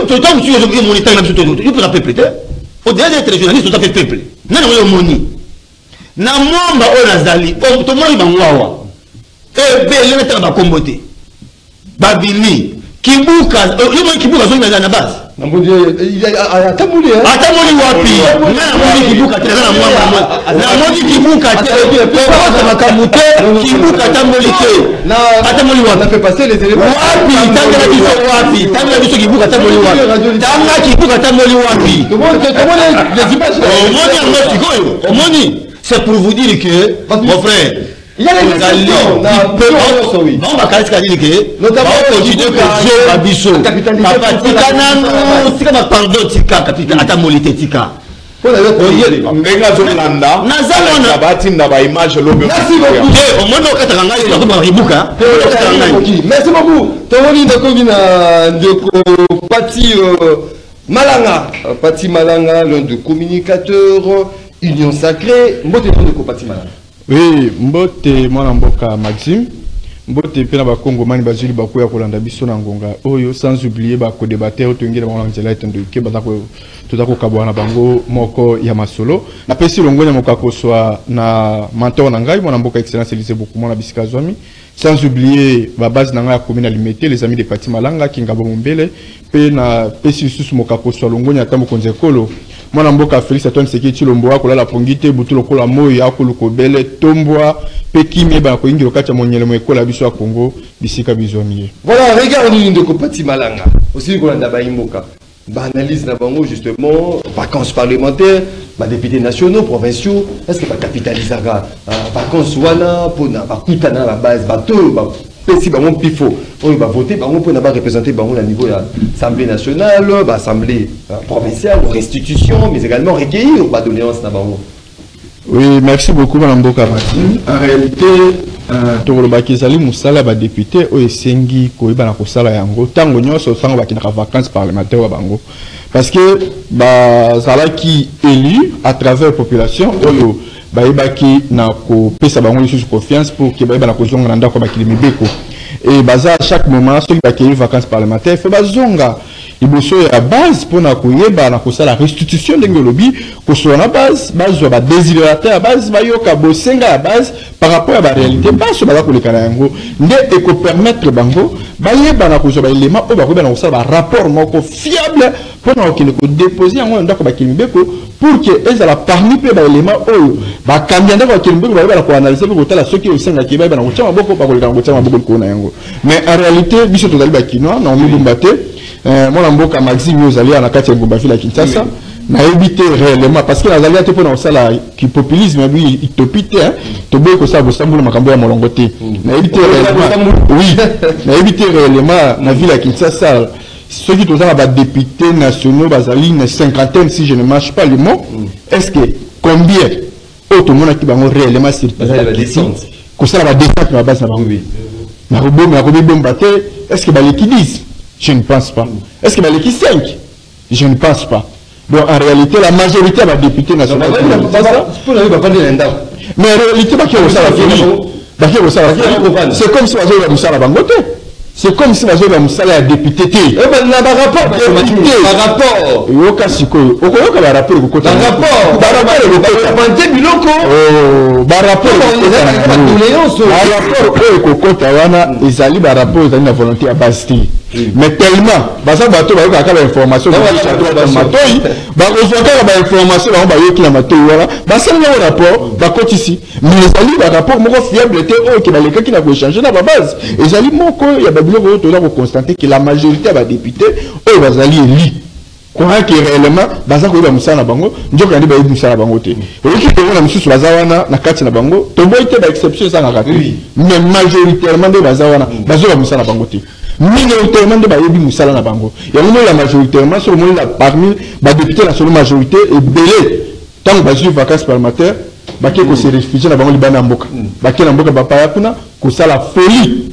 totango mosusu yo omoni ntango na biso yo mpoza peuple te. Au-delà d'être journaliste toza mpe peuple. Nani yango yo omoni na mwamba oyo nazali tomonaki bango awa. Ebele betaka bakombo te. Babimi kibuka yo moni kibuka azongi na base. Namoni atamuli atamoni wapi? Nga namoni kibuka te naza na mwamba namoni kibuka te. Makambo te kibuka atamoli te. atamoli wapi? na fait passer les éléments. Wapi? Tangela biso wapi? Tangela biso kibuka atamoli wapi? Tanga kibuka atamoli wapi? Omoni yango sikoyo omoni c'est pour vous dire que mon frère Il y a les exceptions, na- nyonso, oui. bango bakalisika nini ke kozoba biso papa tika nanu tika bapardon ata moli te tika ndenge baimage Merci beaucoup. te omoni okataka ngai nakobaka kibuka okataka ngai merci beaucoup tomoni nakomi na ndeko pati euh, malanga Euh, pati malanga l'un de communicateur union sacrée mbote ndeko pati malanga oui mbote mwana mboka maxime. Mbote mpe na bakongomani bazwili bakoya kolanda biso na ngonga oyo sans oublier bakodebater oyo toyengeli bango na nzela ete ndoke baza ko- toza kokabwana na bango moko ya masolo. Napesi longoni ya moka kozwa na mentor na ngai mwana mboka excellence elise bokumo na bisika zwami sans oublier babase na ngai ya commune ya limete les amis de pati malanga kingabo mombele mpe na pesi lisusu moka kozwa longoni ata mokonzi ekolo mwana mboka félix antoine seketi lombo akolala pongi te butu lokola moi akoluka obele tombwa mpe kimi ebana koyingila kati ya monyelemo ekola biso ya congo bisika bizwami ye. Voilà regard nini ndeko pati malanga. Osili kolanda na bango justement vacances parlementaires badéputés nationaux provinciaux. Est ce que bacapitalisaka euh, vacances wana mpona bakutana na babase bato bapesi bango mpifo oyo bavote bango mpona bareprésente bango na niveau ya assemblée nationale baassemblée euh, provinciale restitution mais également recueillir badoléance na bango. Oui merci beaucoup mwana mboka martin en réalité euh, tokolobaki ezali mosala ya badepute oyo esengi koyeba na kosala yango ntango nyonso ntango bakendaka vacances parlementaire wa bango. Parce que bazalaki élu à travers population oyo bayebaki na kopesa bango lisusu confiance pour ke bayeba na kozonga na ndako bakili mibeko. E baza à chaque moment soki bakei vacances parlementaire fe bazonga liboso ya base mpona koyeba na kosala restitution ndenge olobi kosola na base bazwa badésidérateur ya base bayoka bosenga ya base par rapport ya baréalité base baza koleka na yango nde ekopermettre bango bayeba na kozwa baelema oyo bakoyeba na kosala barapport moko fiable mpona kokende kodépose yango na ndako bakili mibeko pour ke ezala parmi mpe baelema oyo bakambi ya ndako bakili mibeko bayeba na koanalyse mpe kotala soki osengaki bayeba na kotia maboko bakoleka na kotia maboko likolo na yango. Mais en réalité biso tozali bakinois na omibumba te mwana mboka maxime ozali na kati ya ngomba ville ya kinshasa nayebi te réellement parce que nazali te mpona kosala kipopulisme yabi utopie te hein. toboyi kosala bosambula makambo ya molongo te. Nayebi te réellement oui. Nayebi te réellement na ville ya kinshasa soki toza na badéputé nationaux bazali na cinquantaine si je ne marche pas le mot est ce que combien oyo tomonaki bango réellement sur kosala badescente na babase na bango. Nakobomba te est ce que baleki 10 je ne pense pas est ce que baleki 5 je ne pense pas donc en réalité la majorité ya badéputé national mpo na yo bafandi na ndako mais en réalité c'est comme si bazoyeba mosala bango te c'est comme si bazoyeba mosala ya député te yoka sikoyo okoyoka Oh, yango. badoléance oyo ekokota wana ezali barapport ezali na volonté ya base te mais tellement. Baza bato bayoka kaka bainformation matoi. Bakozwa kaka bainformation bango bayoki na matoi wana basali yango rapport bakotisi mais ezali barapport moko fiable te oyo ke balekaki na koéchange na babase ezali moko ya babiloko oyo toza koconstate ke la majorité ya badepute oyo bazali eli que réellement baza koyeba mosala na bango nzoka yandi bayebi mosala na bango te. Oyoki komona mosusu baza wana na kati na bango toboyi te baexception ezangaka te. Mais majoritairement nde baza wana bazoyeba mosala na bango te. Minoritairement nde bayebi mosala na bango. Yango moyela majoritairement soki omoni na parmi badepute nationaux majorité ebele. Ntango bazwi vacance parlementaire bake kose réfugie na bango libanda ya mboka. Bake na mboka bapaya kuna kosala folie.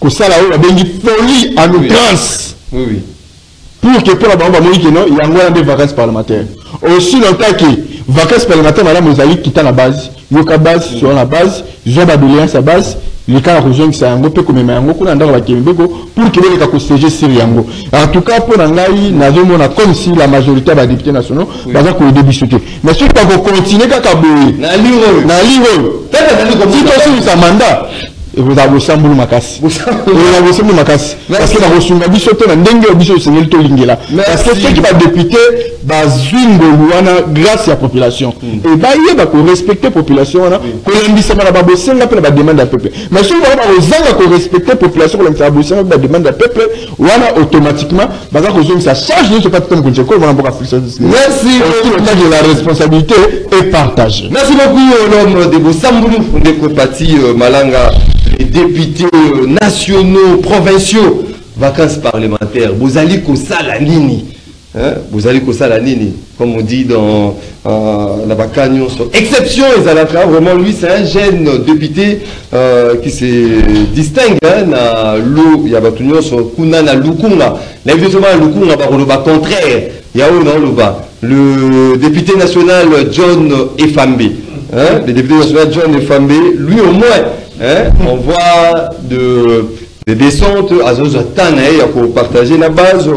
Kosala oyo babengi folie en outrance. Pour que mpona bango bamoni keno yango wana nde vacances parlementaire aussi longtemps ke vacances parlementaire malamu ezali kita na base. Yoka base soa na base zwa badoléance ya base leka na kozongisa yango mpe komema yango kuna ndako bakembeko pour ke boleka kosege sur yango. En tout cas mpo na ngai nazomona comme si la majorité ya badéputé nationaux baza koyede biso te mais soki bakokontinue kaka boye Na lire oyo. na ligne oyo Tata ezali comme si ça. tosilisa mandat ekozala bosambulu makasi. Ekozala bosambulu makasi. Parce que nakosunga biso te na ndenge oyo biso esengeli tolingela. Parce que Merci. soki badepute bazwi ngolu wana grâce ya population. E bayeba korespecte population wana kolambisama na babosenga mpe na bademande ya peuple. Mais soki bango bakozanga korespecte population kolambisama babosenga mpe bademande ya peuple wana automatiquement baza kozongisa charge nyonso pati te mokonzi ekolo wana mboka la responsabilité est partagée. Merci beaucoup, l'homme de Bossamboulou, Ndeko Pati euh, Malanga, députés euh, nationaux, provinciaux, vacances parlementaires. Bozali Kosala Nini. Hein? Bozali Kosala Nini. Comme on dit dans euh, la Bacagnon. Exception, Ezalaka, vraiment, lui, c'est un jeune député euh, qui se distingue. Hein, l'eau, il y a Batunyo, Kuna na Lukunga. L'invitation à Lukunga, bah, contraire. Yao. Le député national John Efambe. Hein, le député national John Efambe, lui au moins, hein, on voit de, des descentes à Zozatan, il faut partager la base.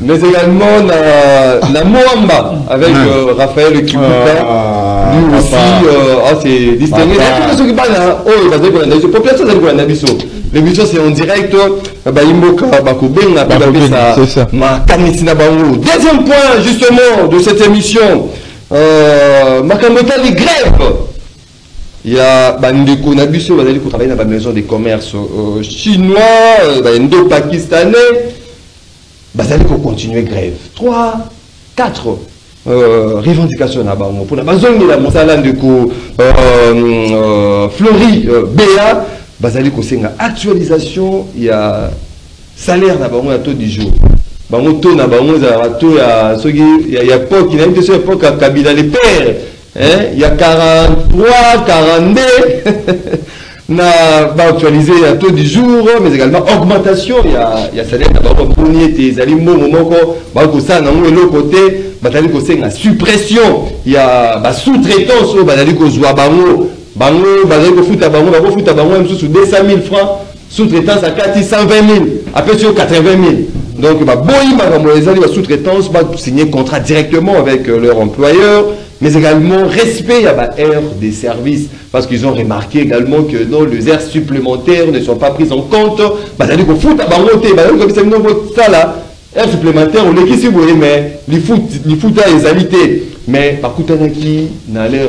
Mais également na, na Moamba avec euh, Raphaël Kibuka. Ah, lui aussi, euh, ah, c'est distingué. Hein. Oh, c'est L'émission en direct. Deuxième point, justement, de cette émission, euh, les grèves. ya bandeko na biso bazali kotravaille na bamaison de commerce. Euh, chinois euh, baindo pakistanais bazali kocontinue grève. 3 4 euh, revendication na bango. Mpona bazongela mosala ndeko euh, euh flori euh, bea bazali kosenga actualisation ya salaire na bango ya taux du jour. Bango taux na bango ezalaka taux ya soki ya poke nayebi te so ya poke ya kabila le père hein? Il y a 43 42 na ba actualiser ya taux du jour mais également augmentation. Ya ya salaire na bango poni ete ezali mbongo moko bakosala nango eloko te bazali kosenga suppression. Ya basous-traitance oyo bazali kozwa bango. Bango bazali kofuta bango bakofuta bango ya mosusu 200 000 francs. Sous-traitance akati 120 000 apesi yo 80 000 donc baboyi makambo ezali basous-traitance basigner contrat directement avec euh, leur employeur mais également respect à la aire des services. Parce qu'ils ont remarqué également que non les aires supplémentaires ne sont pas prises en compte. Bazali kofuta bango te bazali kobisa bino kosala aire supplémentaire olekisi boye mais lifuta ezali te mais bakutanaki na leur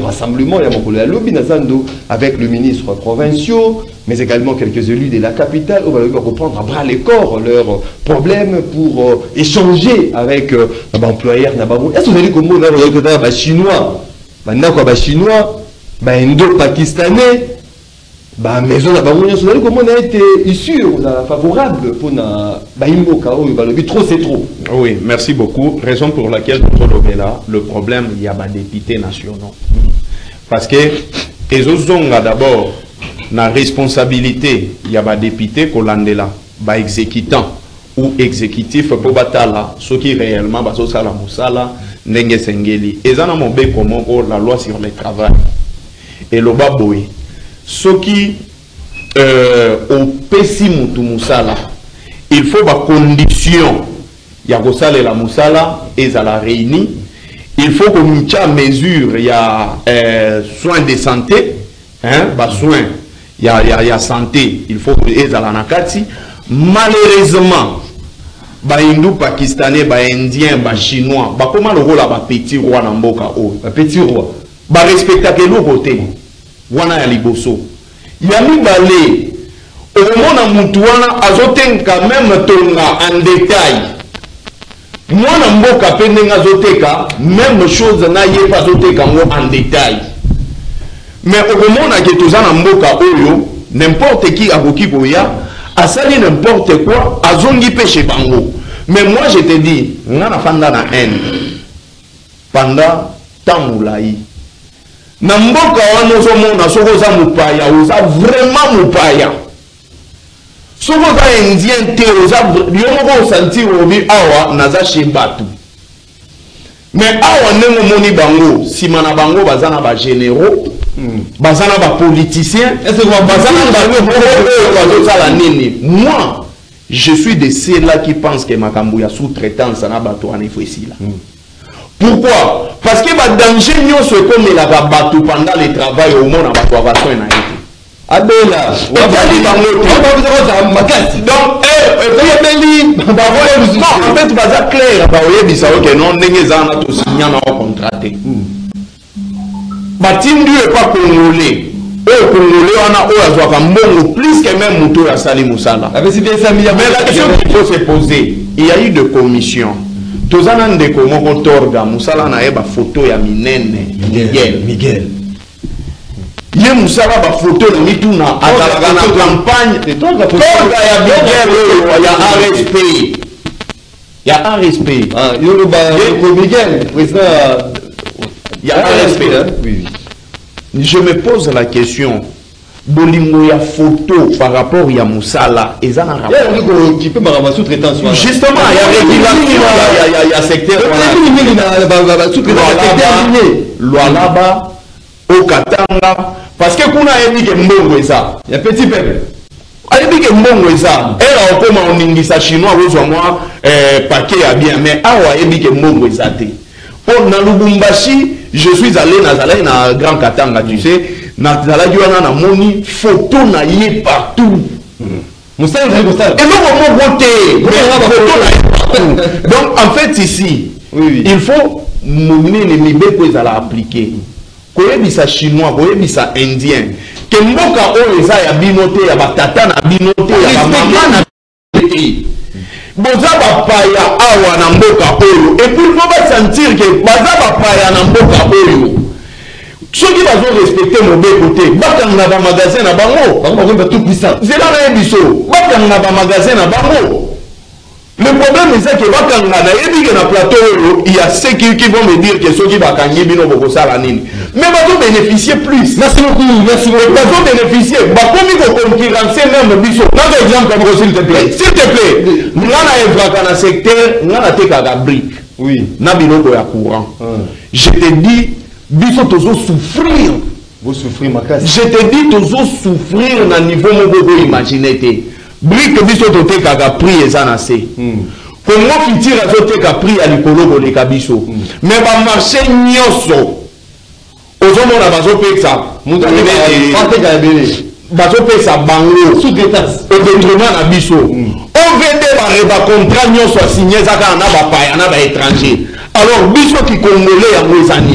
rassemblement ya mokolo ya lobi na zando avec le ministre provinciaux mais également quelques élus de la capitale oyo balobi bakoprendre à bras les corps leurs problèmes pour euh, échanger avec euh, baemployeur na bango est ce ozali komona ozali kotala bachinois? Bandako ya bachinois? Baindo pakistanais bamaison na bango nyonso ozali komona ete issue kozala favorable mpona baimboka oyo balobi trop c'est trop Oui, merci beaucoup. Raison pour laquelle là, le problème, il y a des députés nationaux. Parce que, autres d'abord, la responsabilité, il y a des députés qu'on là, bah exécutant ou exécutif pour batala, qui réellement, bah ça la moussala, n'enge sengeli. Et ça, mon bé comment la loi sur le travail. Et le qui, euh, au pessimu tu moussala, il faut des conditions ya kosalela mosala ezala réuni il faut komitia mesure ya euh, soins de santé hein, basoin ya, ya, ya santé il faut ezala na kati malheureusement bahindu pakistanais baindien bachinois bakóma lokola bapeti roi na mboka oyo Petit roi. barespectaka eloko te wana ya liboso. Ya mibale okomona mutu wana azotenka meme tonga en détail. Mwana mboka mpe ndenge azoteka même chose na ye azoteka en détail. Mais okomona ke toza na mboka oyo n'importe qui akoki koya asali n'importe quoi azongi mpe bango. Mais moi je te dis nga nafanda na inde pendant temps molai na mboka wana ozomona soki oza mopaya oza vraiment mopaya. Soki oza indien te oza yo moko osantir obi awa naza chez bato. Mais awa ndenge omoni bango nsima na bango baza na bagénéraux baza na bapoliticien baza na bato moko oyo bazosala nini? Moi je suis de ceux-là qui pense que makambo ya sous-traitance na bato wana ifo esila. Pourquoi parce que badanger nyonso ekomelaka bato pendant le travail omona bato avasoin na ye. Te Abela. Ebali bango te. Wababisa makasi. donc eh, eh, oyebeli baoye- non, en fait baza clair. Baoyebisa oke non ndenge eza wana tosinya na o contrat te. Batindi oyo epa congolais. Oyo congolais wana oyo azwaka mbongo plus que même moto oyo asali mosala. Mais la question qu'il faut se poser il y a eu de commission toza na ndeko moko torga mosala na ye bafoto ya minene miguel Miguel. ye mosala bafoto na mituna azalaka na campagne C'est toi qui as posé- torga ya miguel oyo ya rsp ya rsp Ah, Yoruba, Ye- Yoruba Miguel, président. ya Ah, rsp hein? Oui, oui. je me pose la question bolingo ya photo par rapport ya mosala eza na justement ya régulation ya- ya- ya secteur wana Mingi mingi na ba ba ba sous-traitance. C'est terminé. lwalaba okatanga parce que kuna ayebi ke mbongo eza. Il y a petit peuple. ayebi ke mbongo eza. Era okoma oningisa chinois kozwa mwa eh, pake ya bien. Mais awa ayebi ke mbongo eza te. Mpo na lubumbashi je suis allé nazalaki na grand katanga tu sais nazalaki wana namoni photo na ye partout. Eloko moko te donc en fait ici Oui, oui. il faut monene mibeko ezala appliqué koyebisa chinois koyebisa indien. Ke mboka oyo eza ya bino te ya batata na bino te ya bamama na bino te. Boza bapaya awa na mboka oyo. Epuis fo basentir ke baza bapaya na mboka oyo soki bazorespecte mobeko te bakanga bamagasin na bango. On va tout puissant. nzela nayebi so bakanga bamagasin na bango. Le problème eza ke bakanga nayebi ke na plateau oyo ya ceux qui, vont me dire ke soki bakangi bino bokosala nini. Mais bazobénéficie plus. Bazobénéficie bakomi koconcurrence même biso. Naza exemple moko s'il te plaît. S'il te plaît nga na evraka na secteur nga natekaka brique. Oui. na biloko ya courant. Hum. je te dis biso tozosouffrir je te dis tozosouffrir na niveau moko koimagine te. Brike biso totekaka prix eza na se. Kongo fitire azoteka prix ya likolo koleka biso. Me bamarché nyonso ozomona bazopesa bazopesa bango détriment na biso. Ovd bare bacontrat nyonso asigne eza kaka na bapaya na baétranger alors biso kikongole yango ezani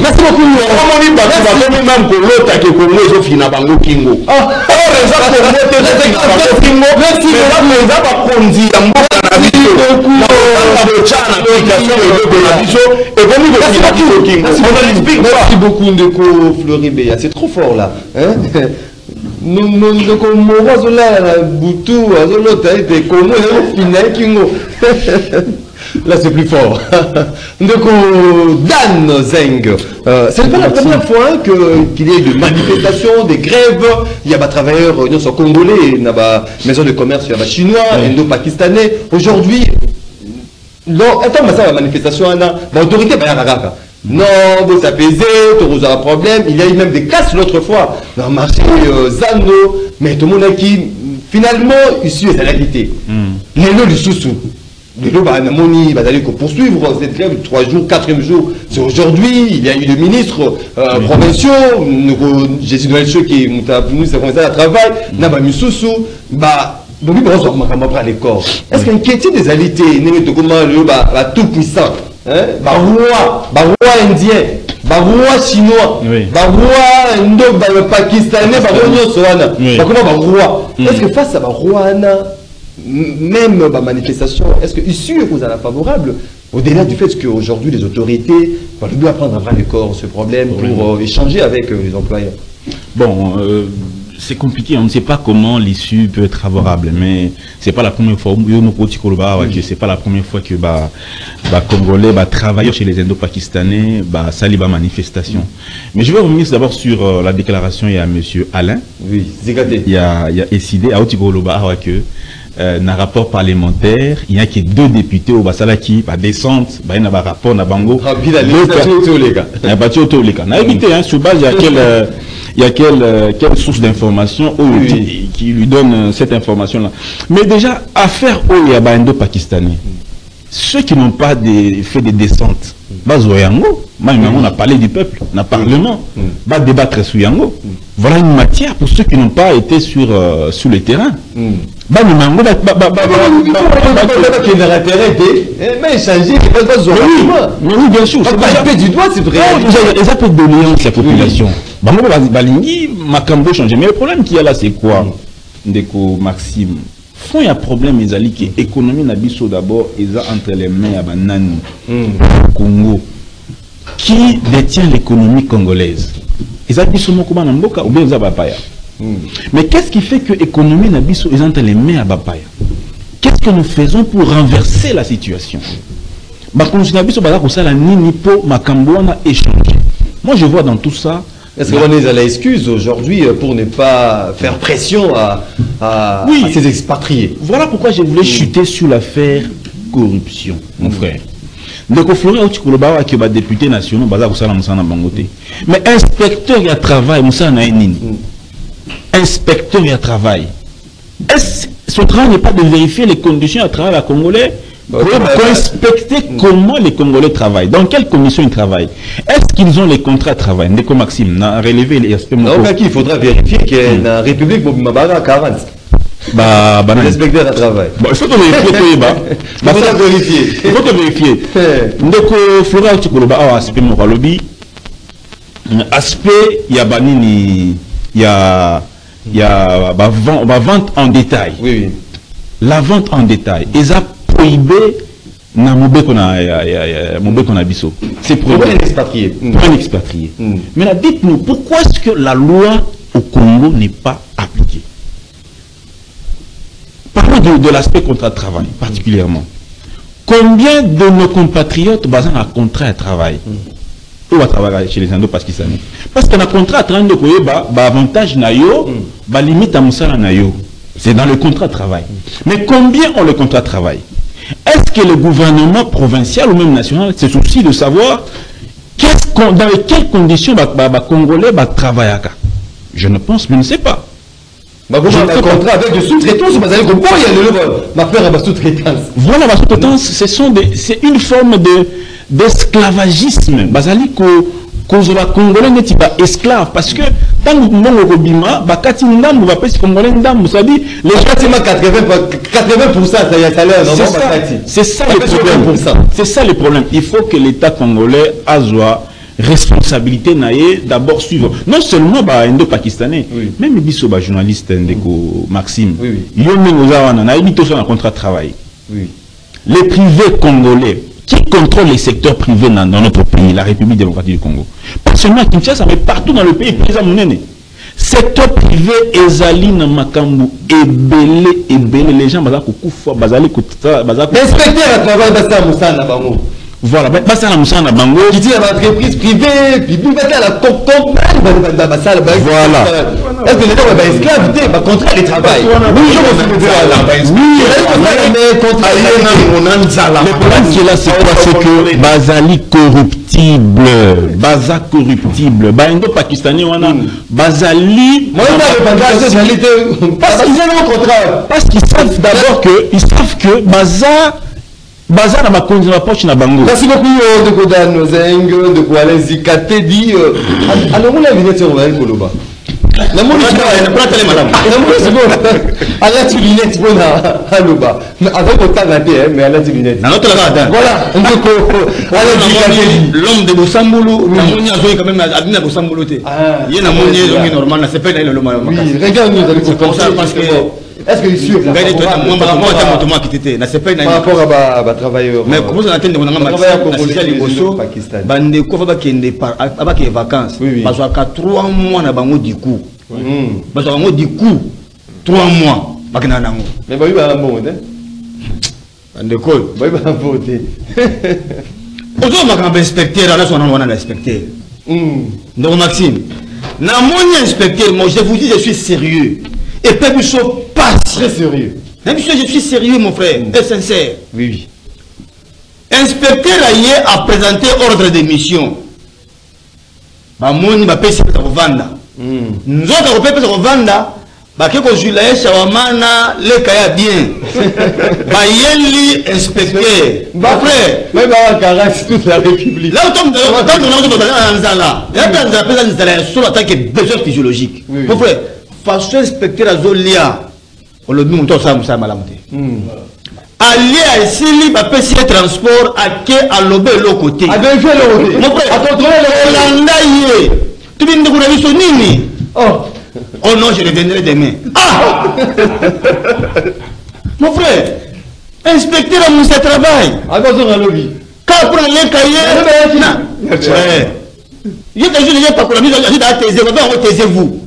omoni bato bakomi meme kolotaki kongo ezofina bango kingo. Ah. Or eza kongo tebango kingo. Eza bakonzi ya mboka na bisoboca na application eloko na biso ekomi kofina biso kingomerci beaucoup. ndeko fleuri beya c'est trop fort là ndeko moko azolala na butu azolota ete kongo ezofinaki ngo Là, c'est plus fort. Ndeko Dan Zeng. Euh, c'est pas la première fois qu'il y ait de manifestations, des grèves. Il y a des travailleurs, euh, congolais, il y a des maisons de commerce, il y a des chinois, indo-pakistanais. Aujourd'hui, attends mais ça la manifestation baautorité bayaka kaka non bosa pesé tokozala problème. Il y a eu même des casses l'autre fois. Dans le marché euh, zando mais tomonaki finalement ici ezalaki te lelo lisusu lelo ba- namoni bazali poursuivre cette grève trois jours quatrième jour c'est aujourd'hui il y a eu des ministres euh, provinciaux jésus noël qui est ministre à travail na bamisusu ba bobi bazwa makambo après les corps est ce que inquiétude ezali te ndenge tokoma lelo tout puissant hein? baroi baroi indien baroi chinois Oui. baroi ndo pakistanais baroi nyonso wana Oui. bakoma baroi Mm. est ce que face à baroi wana même bamanifestation est ce que issue ekozala favorable au-delà du fait qu'aujourd'hui les autorités balobi apprendre à bras le corps ce problème pour euh, échanger avec euh, les employeurs? Bon, euh, c'est compliqué, on ne sait pas comment l'issue peut être favorable, mais c'est pas la première fois, que c'est pas la première fois que bah, bah Congolais, bah travailleurs chez les Indo-Pakistanais, bah sali bah manifestation. Mais je vais revenir d'abord sur la déclaration, il y a monsieur Alain, oui zigate. Il y a, il y a Essidé, à que euh, dans rapport parlementaire, il y a que deux députés au Basala qui, bah, descente, bah, il y a un rapport, na bango. Na bati oyo toleka na yebi te hein, sur base ya quelle, euh, il y a quelle, euh, quelle source d'information Oui. qui, lui donne euh, cette information là mais déjà affaire oyo ya baindo pakistanais. Ceux qui n'ont pas des, fait des descentes bazwa yango. Même yango na parler du peuple na parlement. Va débattre sur yango. Voilà une matière pour ceux qui n'ont pas été sur, euh, sur le terrain bamema yango eza mpe doléance ya population bango mpe bali- balingi makambo echange mais le problème qu'il y a là c'est quoi? Ndeko maxime. Fond ya problème ezali ke économie na biso d'abord eza entre les mains ya banani. Congo. Qui détient l'économie congolaise? Eza biso moko bana mboka ou bien eza bapaya? Mais qu'est-ce qui fait que économie na biso eza entre les mains ya bapaya? Qu'est-ce que nous faisons pour renverser la situation? Moi je vois dans tout ça Est-ce qu'on est à l'excuse aujourd'hui euh, pour ne pas faire pression à, à, Oui. à ces expatriés? Voilà pourquoi je voulais chuter sur l'affaire corruption. Mon frère. Ndeko flori auti koloba awa ke badéputé nationaux baza kosala mosala na bango te. Mais inspecteur ya travail mosala na ye nini? Inspecteur ya travail est son travail n'est pas de vérifier les conditions de travail à congolais Bah, pour, bah, bah, inspecter comment les Congolais travaillent, dans quelles conditions ils travaillent? Est-ce qu'ils ont les contrats de travail? Ndeko Maxime, n'a relevé les aspects Non, il faudra vérifier que la République Mabara 40 Bah, bah, l'inspecteur à travail. Bon, il faut te vérifier Toyeba. Il faudra ça- vérifier. Il faut te vérifier. Ndeko flora auti koloba awa aspect moko alobi mm, banini ya ya bavan- bavente en détail. Oui, oui. la vente en détail. Eza prohibé na mobeko na ya, ya, ya, mobeko na biso c'est Pour un prohibé. Expatrié. pour un expatrié. Mm. maintenant dites-nous pourquoi est-ce que la loi au Congo n'est pas appliquée? Parlons de, de l'aspect contrat de travail, particulièrement. Combien de nos compatriotes basent un contrat de travail? Où va travailler chez les Indo-Pakistanais Parce qu'un contrat de travail, bah, bah, avantage na yo, bah, limite à moussala na yo. C'est dans le contrat de travail. Mais combien ont le contrat de travail? Est-ce que le gouvernement provincial ou même national se soucie de savoir qu'on- dans quelles conditions bah, bah, bah, Congolais bah, travaillent Je ne pense, mais je ne sais pas. Bah, comment ne un contrat avec de sous-traitance, vous allez comprendre, il y a le ma à ma sous-traitance. Voilà, parce que tant, ce sont des, c'est une forme de d'esclavagisme. Bazali ko kozala congolais neti ba esclave parce que tant mbongo kobima bakati ndambu bapesi congolais ndambu ça dit les gens Pratiquement 80%, 80% ça y a salaire, non, c'est ça, c'est ça le problème. 20%. C'est ça le problème. Il faut que l'État congolais azwa responsabilité naie d'abord suivre non seulement ba indo-pakistanais Oui. même biso ba journaliste ndeko Maxime Oui, oui. yo ndenge oza wana nayebi toso na contrat de travail Oui. les privés congolais qui contrôlent les secteurs privés dans, dans notre pays, la République démocratique du Congo? Pas seulement à Kinshasa, mais partout dans le pays, président Mounene. Secteur privé, ezali na makambu, ebele, ebele, les gens baza kukufa, bazali kuta, baza kufa. L'inspecteur à travail, un moussa. Voilà, ba- basa na bango. À l'entreprise privée, publique, bah, la compagnie, bah, bah, bah, bah, ça, bah, Voilà. Est-ce que les gens, bah, esclave, bah, bah, contrat de travail. Oui, je me suis dit, voilà, bah, oui, mais contrat de travail. Le problème qui est là, c'est quoi C'est que Bazali corruptible. Baza corruptible. Baendo pakistanais, wana. Bazali. Un contrat. Parce qu'ils savent d'abord que, ils savent que Baza, baza na bakonzi na bapoche na bango. Merci beaucoup ndeko dan zeng ndeko alain zika tedi alongola ah, linete ozali koloba. Alati lunette mpona aloba. Azali kotanga te eh, mais alati lunettevoilà ndeko l'homme de bosambulu namoni azoyi quand même abi na bosambulu te. Ah, ye namoni ezongi normal na sepe na ye lelo makamregarde ozali kopenseparce que est-ce que ngai de ata moto moko akite te na sepe na par ye rapport à ba ba travailleur mais komozala te ndeko nanga Batravailleur maxi congolais nasisia les liboso au Pakistan. bandeko fa bakende par- a- bakende vacances. Oui, oui. bazwaka 3 mois na bango du coup. Bango du coup 3 mois bakendaka nango. Mais bayi ba mbongo te bandeko oyo bayi ba mbongo te ozoma makambo inspecteur ala sona wana na inspecteur. Hmm. ndeko maxime namoni inspecteur moi je vous dis je suis sérieux et pe biso pasi très sérieux na je suis sérieux mon frère et sincère oui oui inspecteur aye apresente ordre de mission bamoni bapesi pesa kovanda Hmm. nzoto akopepesa kovanda bake kozwila ye shawamana leka ya bien bayeli inspecteur bafrère bayi ba caresse toute la république laotomtozala na nzala yata nzala mpenza nzala ya solo atake besoin physiologique mon frère façon inspecteur azolia olobi moto osala mosala malamu te. Hmm. alie esili bapesi ye transport ake alobe eloko te. Olanda ye. Tobi ndeko na biso nini. Oh. Oh non je reviendrai demain. Ah! Mon frère inspecteur a mon travail attention à lobby kaka mpona leka ye ye tajur ye pakola biso azita ateze babe yango teze vous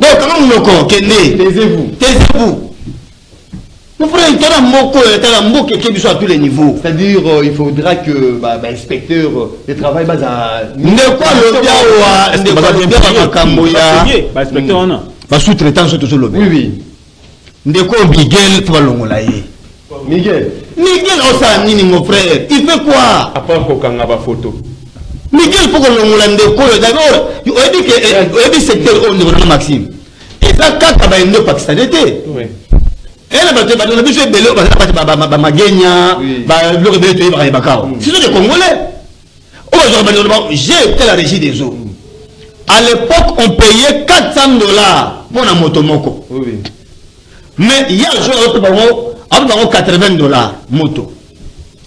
donc kanga monoko kende taisez-vous. teze vous mon frère tala moko oyo tala mboka eke biso à tous les niveaux. C'est-à-dire euh, il faudra que bah, bah, inspecteur euh, de travail baza ndeko alobi awa ndeko alobi awa makambo ya bainspecteur wana basous-traitance oyo tozolobi oui oui. Ndeko miguel fo balongola ye Miguel. Miguel osala nini mon frère. Il fait quoi? Apart kokanga bafoto miguel mpo kolongola ndeko oyo oyebi ke eh, oyebi secteur oyo ndeko nanga maxime. Eza kaka baendo pakistanais te ena bato bato na biso ebele oyo bazala bati bamagenya Oui. biloko ebele toyebaka yebaka awa siso de congolais. Oyo bazwaka bandeko j'ai été la régie des eaux. À l'époque on payait 400 dollars mpo na moto moko. Mais ya jour azope bango azope bango 80 dollars moto.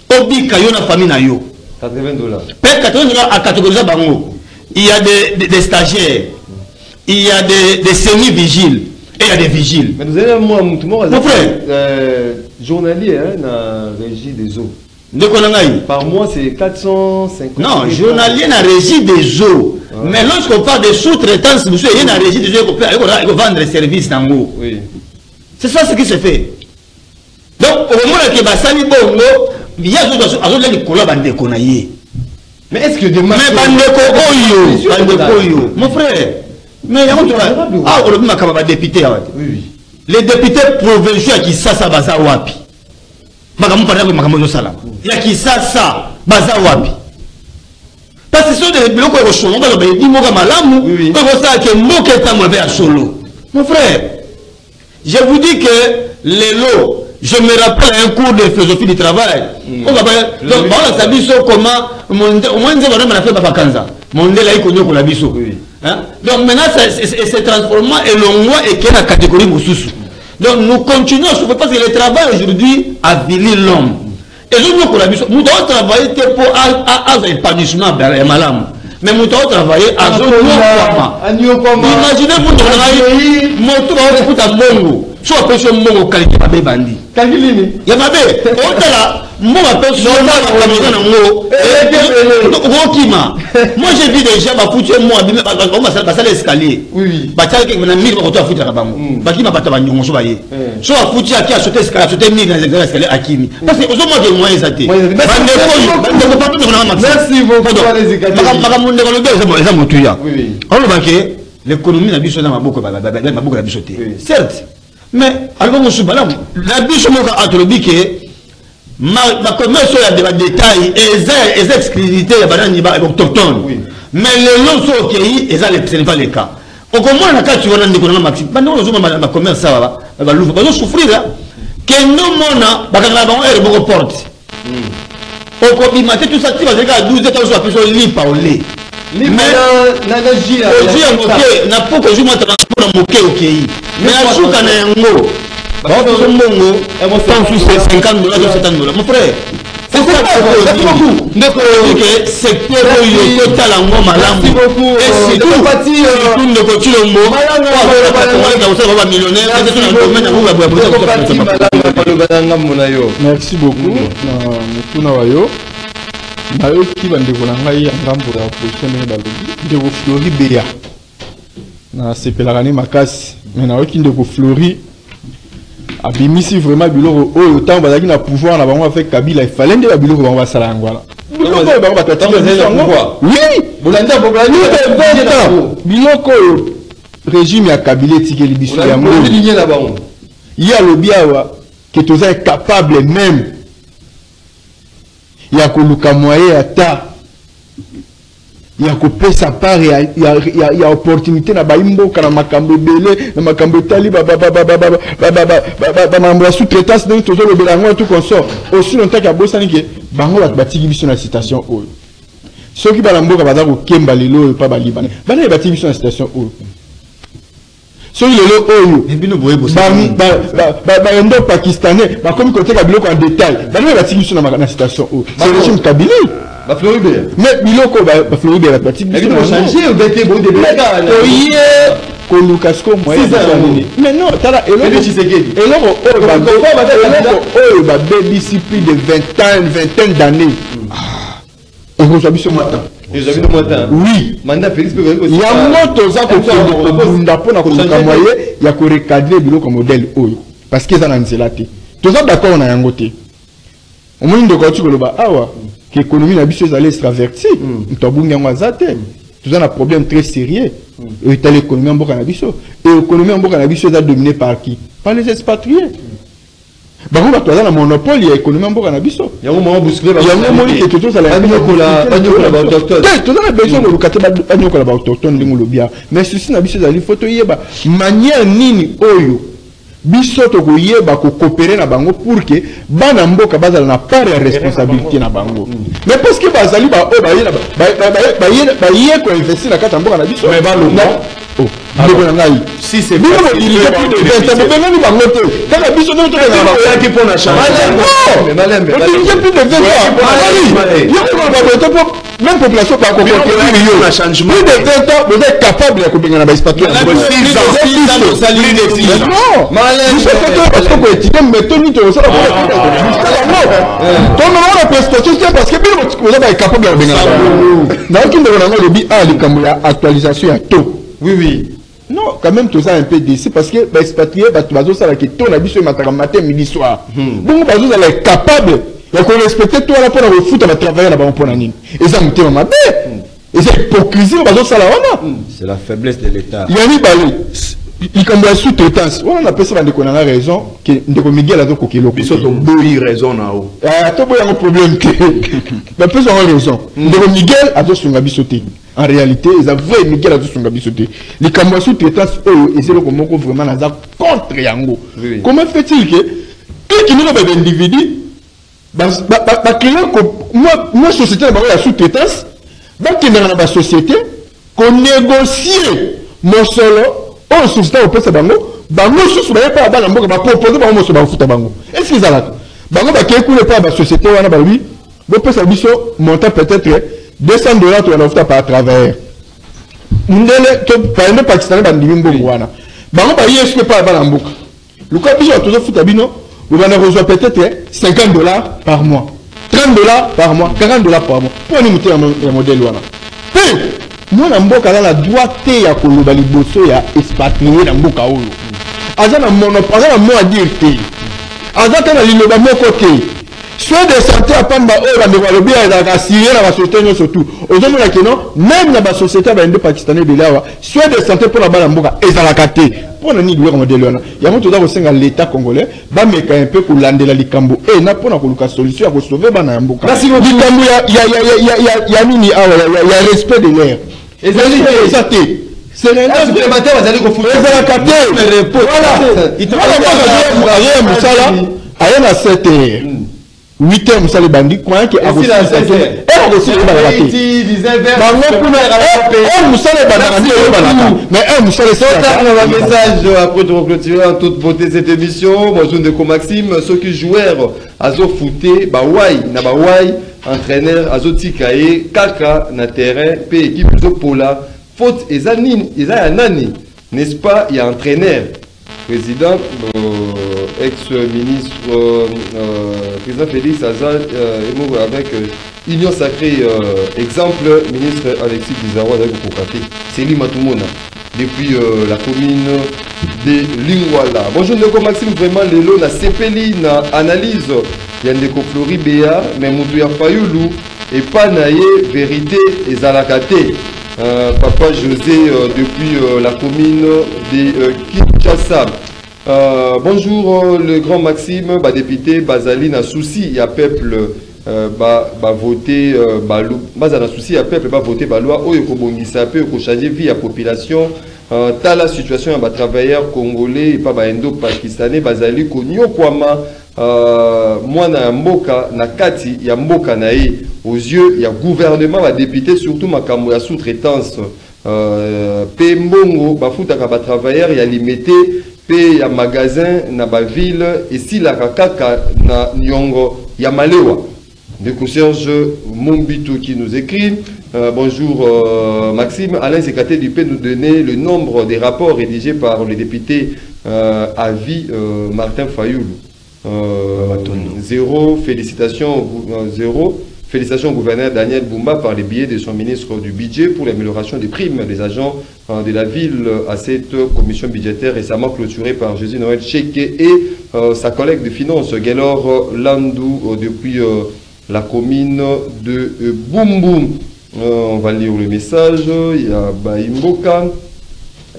Obika yo na famille na yo 80 dollars. Mpe 80 dollars acatégorise bango. Il y a des, des, des stagiaires. Il y a des, des semi-vigiles. Et il y a des vigiles. Mais vous avez moi Mon frère. journalier hein, na régie des eaux. Par mois c'est 450 non journalier na régie des eaux. Mais lorsqu'on parle de sous-traitance mosusu eye na régie des eaux ekovendre service nango oui. C'est ça ce qui se fait. Donc okomonake basali bongo ye azolia likolo ya bandeko na ye mais est-ce que demain mais bandeko oyo bandeko oyo mon frère. Mais yango toa ah olobi makambo badepute awa te oui oui. Les députés provinciaux ya kisasa baza wapi. Makambo mpana makambo ezosalama ya kisasa baza wapi. Parce que so de biloko ekosolo baloba edi moko ya malamu. Oyo kosalaka mboka etambola mpe ya solo mon frère je vous dis que lelo je me rappelle un cours de philosophie du travail. Baba- donc baolakisa biso comment monde- au moins nzembo banamba na fe babakanza mondele ayi konyokola biso. Oui. Hein? donc maintenant c'est- c'est c'est transformant elongwa ekeye na catégorie mosusu. Donc nous continuons à souffrir parce que le travail aujourd'hui avili l'homme. Ezonyokola biso. Moto aotravaille te mpo azwa épanouissement ya malamu mais moto aotravaille azonyokwama anyokwama imagine moto ngai Azoyi. moto baokuta mbongo so apesi yo mbongo kalite babe bandi. Kalite nini? Ya babe otala mbongo apesiakamisa nango okokima moi j'ai vu déjà bafuti yo moko abimi basala escalier. Batiakna mire bakoto afutaka bango. Bakima bato banyongoso baye. So afuti aki asote escalier asote mire na escalier akimi. Parce que ozomaki moyen eza te. Bandeko ndeko lobi eza motuya. Olobake l'économie na biso eza maboko na biso te. Certes mais aloba mosusu balamu na biso moko atolobi ke ma- bacommerce oyo ya de- badetail eza eza exclusivité ya banani ba- autochtone. Mais lelo so okei eza ce n'est pas le cas. Okomona na kati wana ndeko nanga maxime bandeko ozomona bacommerce awa baluva bazosouffrir kende omona bakangana bango ere moko porte okobima te tusa ti bazali kaka 12 ta oso apesi olipa ole ozwi ya moke na mpo kozwi mwa transport na moke okei. Me asuka na yango baotozo mbongo tansusu 50 dola to 70 dola mofrère ndekoke secteur oyo totala ngo malamu. Ndeko cilombo oaosala bamillionnaire merci beaucoup. na motuna wa yo. Nayoki bandeko na ngai ya ngambo ya opposition ndenge balobi ndeko flori beya. Nasepelaka ne makasi me nayoki ndeko flori abimisi vraiment biloko oyo ntango bazalaki na pouvoir na bango avec kabila efale nde babiloko bango basala yango wana. Biloko oyo régime ya kabila etikeli biso yango ye alobi awa ke toza incapable même ya koluka moyen ata ya kopesa part ya, ya, ya, ya opportunité na baimboka na makambo ebele na makambo etali bamakambo ya sous-traitance ndenge tozolobela yango tout consort longtemps ke abosani ke bango bato batiki biso na citation oyo soki bana mboka baza kokemba lelo oyo mpa balibana bana ye batiki biso na citation oyo soki lelo oyo baendo pakistanais bakomi koteka biloko en détail. Bana ye batiki biso na citation oyo? C'est régime kabili mais biloko bafloride bisotoye koluka siko mais non tala eloko oyo babebisi plus de vingt ans vingtaine d'années. Ekozwa biso mata oui. Yango toza kokende kobunda mpona koluka moye ya korecadre biloko modele oyo parce que eza na nzela te toza d'accord na yango te omoni ndeko ati koloba awa ke économie na biso ezali extraverti moto abungi yango aza te toza na problème très sérieux. Oyo etali économie ya mboka na biso e économie ya mboka na biso eza dominé par qui? Par les expatriés bango bato baza na monopole ya économie ya mboka na biso yango moni ete tozala te toza na besoin koluka te banyokola baautochtone ndenge olobi awa mais susi na biso ezali fo toyeba manière nini oyo biso tokoyeba kokopere na bango pour ke bana mboka bazala na part ya responsabilité na bango mais parce que bazali baoyo baye koinvestir na kati ya mboka na biso ndeko na ngai. Bino bodirige bobengani bango te? Kaka biso nde totokodirige plus de vingt ans yokobabote po même population bakokokelani yo plus de vingt ans boza capable ya kobengana baexpatrie biso koétudie méthode tokosala tonomana na prestation te parce que bino boza baecapable ya kobengana nayoki ndeko nango olobi a likambo ya actualisation ya taux oui oui. Non quand même toza un peu déci parce que baexpatrie bato bazosalaka to na biso emataka matin midi soir. Bongo bazozala capable ya korespecte to wana mpona kofuta batravailleur na bango mpona nini eza motema mabe eza hypocrisie bazosala wana c'est la faiblesse de l'état. Ya mibale likambo ya sous-traitance wana napesa bandeko na nga raison ke ndeko miguel azokoka eloko biso toboyi raison na o toboyi yango problème te bapesa yango raison. Ndeko miguel azosunga biso te en réalité eza vrai miguel azosunga biso te likambo ya sous-traitance oyo eza eloko moko vraiment naza contre yango. Comment fait-il ke ekindika baindividu bakeye mwa société na bango ya sous-traitance bakendaka na basociété konégocie mosolo oyo société kopesa bango bango susu baye mpa bana mboka bapropose bango. Mosolo bakofuta bango que ezalaka bango bakei kuna epa basociété wana balobi bopesa biso montant peut-être 200 dollars toyana kofuta par travailleur ndele paende pakistanais bandimi mbongo wana. Bango baye suki epa bana mboka? Lokola biso tozofuta bino bobanda kozwa peut-être 50 dollars par mois. 30 dollars par mois 40 dollars par mois. Mpo ani mote ya modele wana? Mpe mwana mboka aza na droit te ya koloba liboso ya expatrie na mboka oyo. Aza na aza na mot à dire te aza te na liloba moko te soin de santé apamba oyo bandeko balobi ezalaka asirie na basociété nyonso tu ozomona keno même na basociété ya bainde pakistanais ebele awa soin de santé mpona bana mboka ezalaka te mpona nini biloko modele wana yango toza kosenga l'état congolais bameka mpe kolandela likambo e na mpona koluka solution ya kosauve bana ya mboka likambo ya nini awa ya respect de l'air eza te ezalaka te aye na 7 heure 8 heures mosala ebandi koyaki akosibangokunaor mosala ebandaka nde oyebanaka mais un mosalaamessage après nous reclôturer en toute beauté cette émission. Moi zondeko maxime. Soki joueur azofute bawai na bawai entraîneur azotika ye kaka na terrain mpe ekipe ezopola faute eza nini eza ya nani n'est ce pas ya entraîneur. Président, euh, ex-ministre, euh, euh, président Félix Azal, et avec Union Sacrée, exemple, ministre Alexis Bizarro avec c'est Matumona depuis euh, la commune de Lingwala. Bonjour Ndeko Maxime, vraiment lelo na sepeli na analyse ya Ndeko Flori Bea, mais mutu ya Fayulu et pas na ye vérité ezalaka te. Euh, Papa José euh, depuis euh, la commune de Kinshasa. Bonjour le grand Maxime, bah, député Bazali na souci, a peuple ba, ba voter euh, ba, baza na souci ya peuple ba voter ba loi. Oyo kobongisa pe changer vie ya population. Tala situation ya batravailleur congolais epa baendo pakistanais bazali konyokwama mwana ya mboka na kati ya mboka na ye aux yeux ya gouvernement badepute surtout makambo ya sous-traitance euh, pe mbongo bafutaka batravailleur ya limete pe ya magasin na baville esilaka kaka na niongo ya malewa Ndeko Serge Mombito qui nous écrit euh, Bonjour euh, Maxime, Alain Zekaté du peut nous donner le nombre des rapports rédigés par le député euh, à vie euh, Martin Fayoulou. Euh, zéro, félicitations, au euh, zéro. Félicitations au gouverneur Daniel Boumba par les billets de son ministre du budget pour l'amélioration des primes des agents euh, de la ville à cette commission budgétaire récemment clôturée par Jésus Noël Cheke et euh, sa collègue de finances Gaylor Landou depuis la commune de Boum Boum. Euh, on va lire le message. Il y a Baimboka.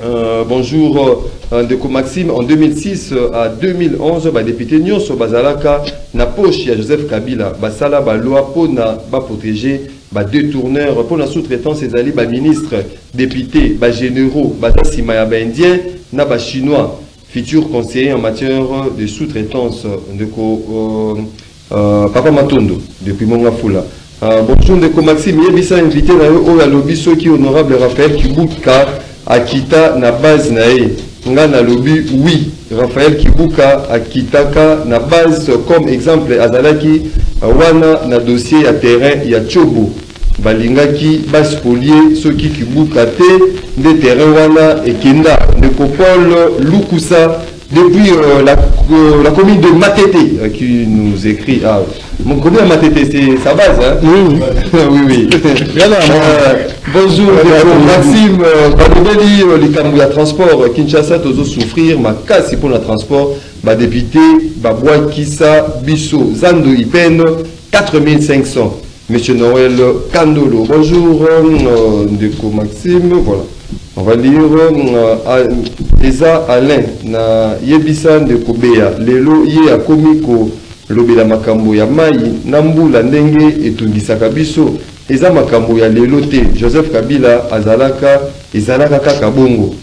Euh, bonjour euh, Ndeko Maxime. En 2006 euh, à 2011, ba député Nyonso Bazalaka na poche ya Joseph Kabila basala ba loi pona ba protéger ba détourneur pour la sous-traitance ezali ba ministre député ba généraux baza sima ya ba indien na ba chinois futur conseiller en matière de sous-traitance Ndeko Papa Matondo depuis Monga Fula. Euh, bonjour Ndeko Maxime, yebisa invité na yo oyo alobi soki honorable Raphaël Kibuka akita na base na ye. Nga nalobi oui Raphaël Kibuka akitaka na base comme exemple azalaki wana na dossier ya terrain ya Chobo balingaki baspolie soki Kibuka te nde terrain wana ekenda. Ndeko Paul Lukusa depuis euh, la, euh, la commune de Matete euh, qui nous écrit ah, mon de Matete c'est sa base hein. Oui, oui. Oui Euh, bonjour Maxime euh, balobeli euh, likambo ya transport Kinshasa tozo souffrir makasi pour le transport badepute babwakisa biso zando ipene 4500 Monsieur Noël Kandolo bonjour euh, Maxime voilà. On va lire euh, eza Alain na yebisa ndeko Bea. Lelo ye akomi kolobela makambo ya mai na mbula ndenge etungisaka biso. Eza makambo ya lelo te. Joseph kabila azalaka ezalaka kaka bongo.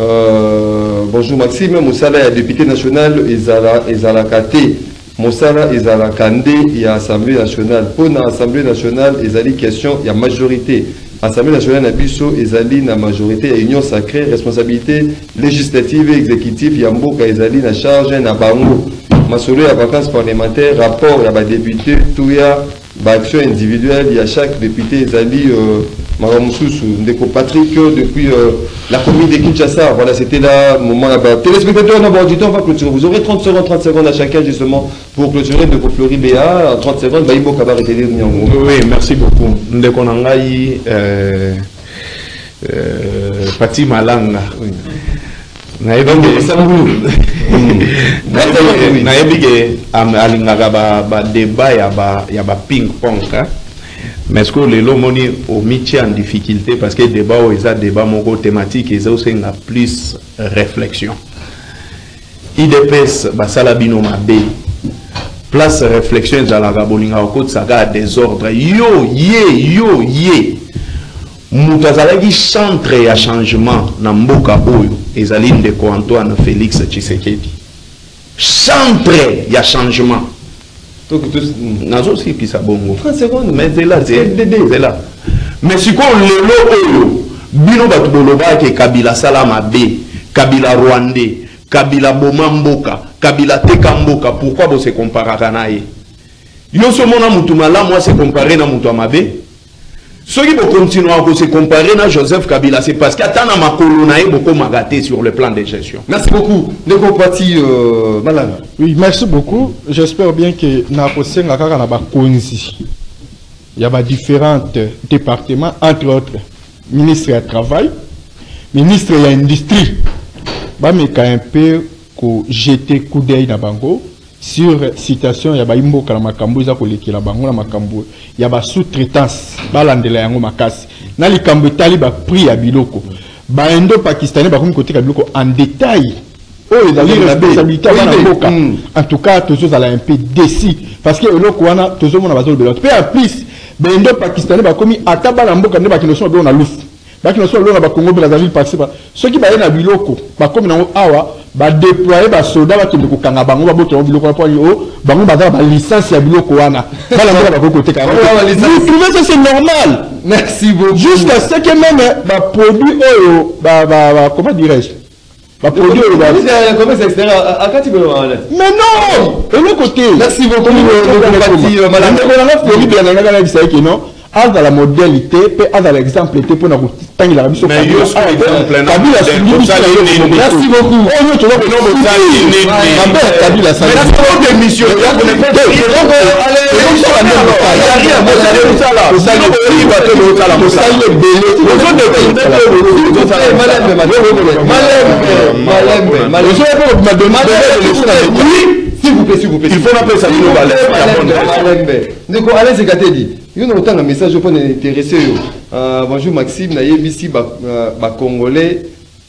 Euh, bonjour maxime mosala ya député national ezala, ezalaka te mosala ezalaka nde ya assemblée nationale. Na assemblée nationale ezali question ya majorité. Assemblée nationale na biso ezali na majorité. Ya union sacrée responsabilité législative et exécutive. Ya mboka ezali na charge na bango masolo ya vacances parlementaires rapport ya badéputé to ya baaction individuelle ya chaque député ezali euh, makambo mosusu ndeko patrick depuis euh, la commune de kinshasa. Voilà c'était là moment là-bas. Téléspectateurs na baauditeur on va clôturer. Vous aurez 30 secondes 30 secondes à chacun justement pour clôturer. Ndeko flori béa en 30 secondes bayiboka baretenir nyango Oui, merci beaucoup. Ndeko na ngai euh, euh, Pati Malanga. ke- nayebi ke am- alingaka ba- badeba ya pong mais ceque lelo omoni omitie en difficulté parce que débat oyo eza débat moko thématique eza osenga plus réflexion. Idps basala bino mabe place réflexion ezalaka bolingaka kotisaka ya désordre yo ye yo ye. Moto azalaki centre ya changement na mboka oyo ezali ndeko antoine félix tshisekedi. Centre ya changement. Nazosikisa bongo 30 secondes. mais zela te Dédé. zela mais sikoyo lelo oyo bino bato bolobaki kabila asala mabe kabila rwandais kabila boma mboka kabila teka mboka pourquoi bose komparaka na ye yo so omona mutu malamu ase kompare na mutu ya mabe soki bokontinuaka kose kompare na joseph kabila c'est parce na makolo na ye bokomaka te sur le plan de gestion Merci beaucoup. Euh. Oui, merci beaucoup. J'espère bien que nakosenga kaka na. Il y a différents départements, entre autres, ministre du Travail, ministre de l'Industrie. Bameka un peu jeter coup d'œil na bango sur citation ya baimboka na makambo eza kolekela bango na makambo ya ba sous-traitance. Balandela yango makasi. Na likambo etali ba prix ya biloko. Baendo pakistanais bakomi koteka biloko en détail. Oyo ezali responsabilité ya bana mboka. Mm. en tout cas tozozala un peu déci parce que eloko wana tozomona bazolobela. Mpe en plus bendo pakistanais bakomi ata bana mboka nde bakende so babelo na lufu bakende so babelo na bakongo brazzaville participa soki baye na biloko bakomi nango awa badéploye basoda bakende kokanga bango biloko wana o bango ya biloko wana bana mboka bakoki koteka yango Bango na te. balicence. Vous trouvez ça c'est normal Merci beaucoup. jusqu'à ce que même baproduit oyo comment dirais-je baproduit oyo mais non eloko te Ndeko euh, nanga floride nayebisa keno azala modele te mpe azala exemple te mpona kotangelaka biso ndeko alezeka te di yo na otanga message oyo mpona intéressé yo. Euh, bonjour maxime nayebisi ba- bacongolais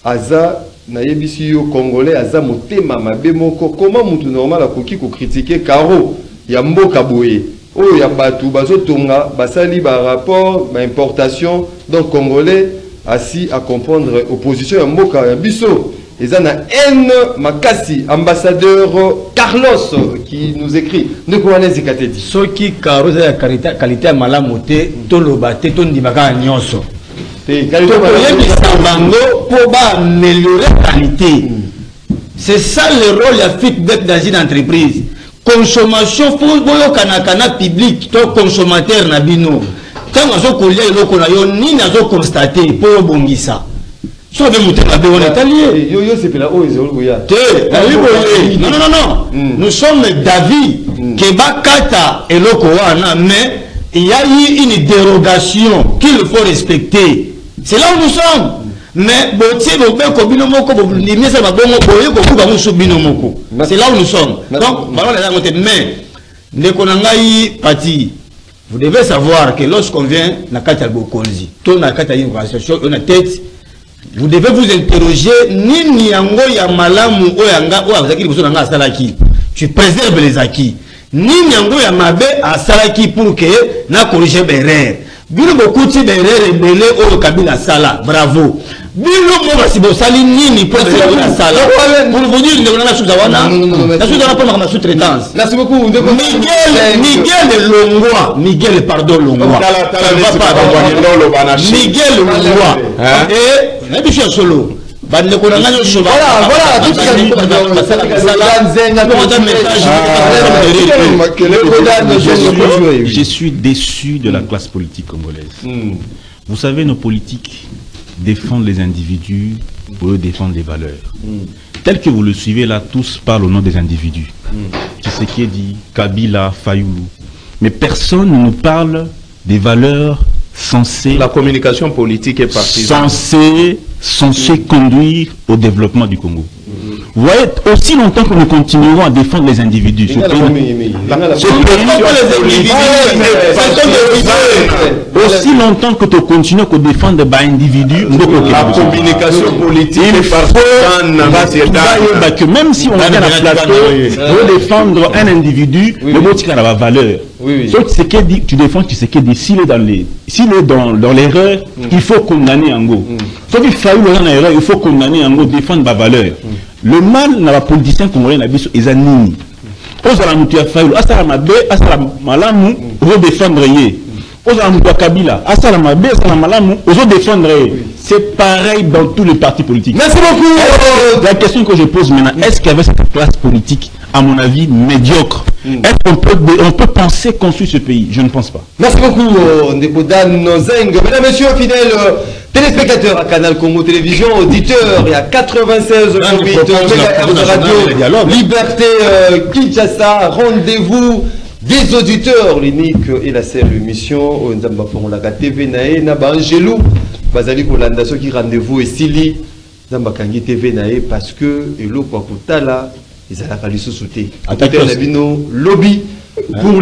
aza nayebisi yo congolais aza motema mabe moko. Koma mutu normal akoki kokritike karo ya mboka boye? Oyo ya bato bazotonga basali barapport baimportation donc congolais asi à comprendre opposition ya mboka ya biso eza na haine makasi ambassadeur carlos qui nous écrit. Ndeko wana ezekatedi soki karo eza ya qualité- qualité ya malamu te toloba te tondima kaka nyonso. Tokoyebisa bango mpo baameliore qualité. C'est ça le rôle ya feedback dans une entreprise. Consommation fo boyokanaka na public to consommateur na bino. Ntango azokolia eloko na yo nini mpo motema be wana etali ye te nayebi boye non non non non. Mm. nous sommes d'avis que bakata eloko wana mais il y a eu une dérogation qu'il faut respecter. C'est là où nous sommes. Mais botie bobeko bino moko bondimisa babongo boye kobuka mosusu bino moko. C'est là où nous sommes. Donc balona eza yango te mais ndeko na ngai pati vous devez savoir que lorsqu'on vient na kati ya bokonzi. To na kati ya une organisation oyo na tête vous devez vous interroger nini yango ya malamu oyo yanga oyo azalaki liboso na ngai asalaki? Tu préserves les acquis. Nini yango ya mabe asalaki pour berere bino bokuti berere ebele oyo kabila asala. Bravo. Bino mo basi bosali nini asala? Pour ndeko nanga wana nasuza wana mpo ndeko Miguel, Miguel Longwa, Miguel, pardon, Longwa. Miguel Longwa. Nayebi ya solo. Bandeko na ngai nyonso Je suis, je suis déçu de la classe politique congolaise. Vous savez, nos politiques défendent les individus pour eux défendre les valeurs. Tel que vous le suivez là, tous parlent au nom des individus. Tshisekedi, Kabila, Fayoulou. Mais personne ne nous parle des valeurs La communication politique est partisane. censées, censées conduire au développement du Congo. Vous voyez, aussi longtemps que nous continuerons à défendre les individus, les des aussi longtemps que tu continues à défendre des individus, La communication politique est na bah, que même si on vient à la plateau oui. pour défendre un individu, le mot la valeur. Oui, oui. Que ce qu'il dit, tu défends, tu sais qu'il dit, s'il est dans les, s'il est dans, dans l'erreur, il faut condamner en gros. Sauf qu'il faillit dans l'erreur, il faut condamner en gros, défendre ma valeur. Le mal dans la politicien congolais, n'a biso, ils nini. ozala moto ya fayulu asala mabe asala malamu ozodéfendre ye. Ozala moto ya kabila asala mabe asala malamu ozodéfendre ye c'est pareil dans tous les partis politiques Merci beaucoup. la question que je pose maintenant est-ce qu'avec cette classe politique à mon avis médiocre est-ce qu'on peut, on peut penser construire ce pays? Je ne pense pas Merci beaucoup, euh, Ndeko Dan Zeng. Mesdames, Messieurs, fidèles euh, téléspectateurs à Canal Congo Télévision, auditeurs, il y a 96 Ah, nous 8 proposons mégahertz la de nationale radio, dialogue. Liberté euh, Kinshasa, rendez-vous des auditeurs, l'unique et la seule émission, au Nzamba Fongolaka TV, Nae, Naba Angelou, Bazali Kolanda, qui rendez-vous et Sili, Nzamba Kangi TV, Nae, parce que, et l'eau, quoi, Kotala, ils allaient à l'issue sauter. Attaque Lobby pour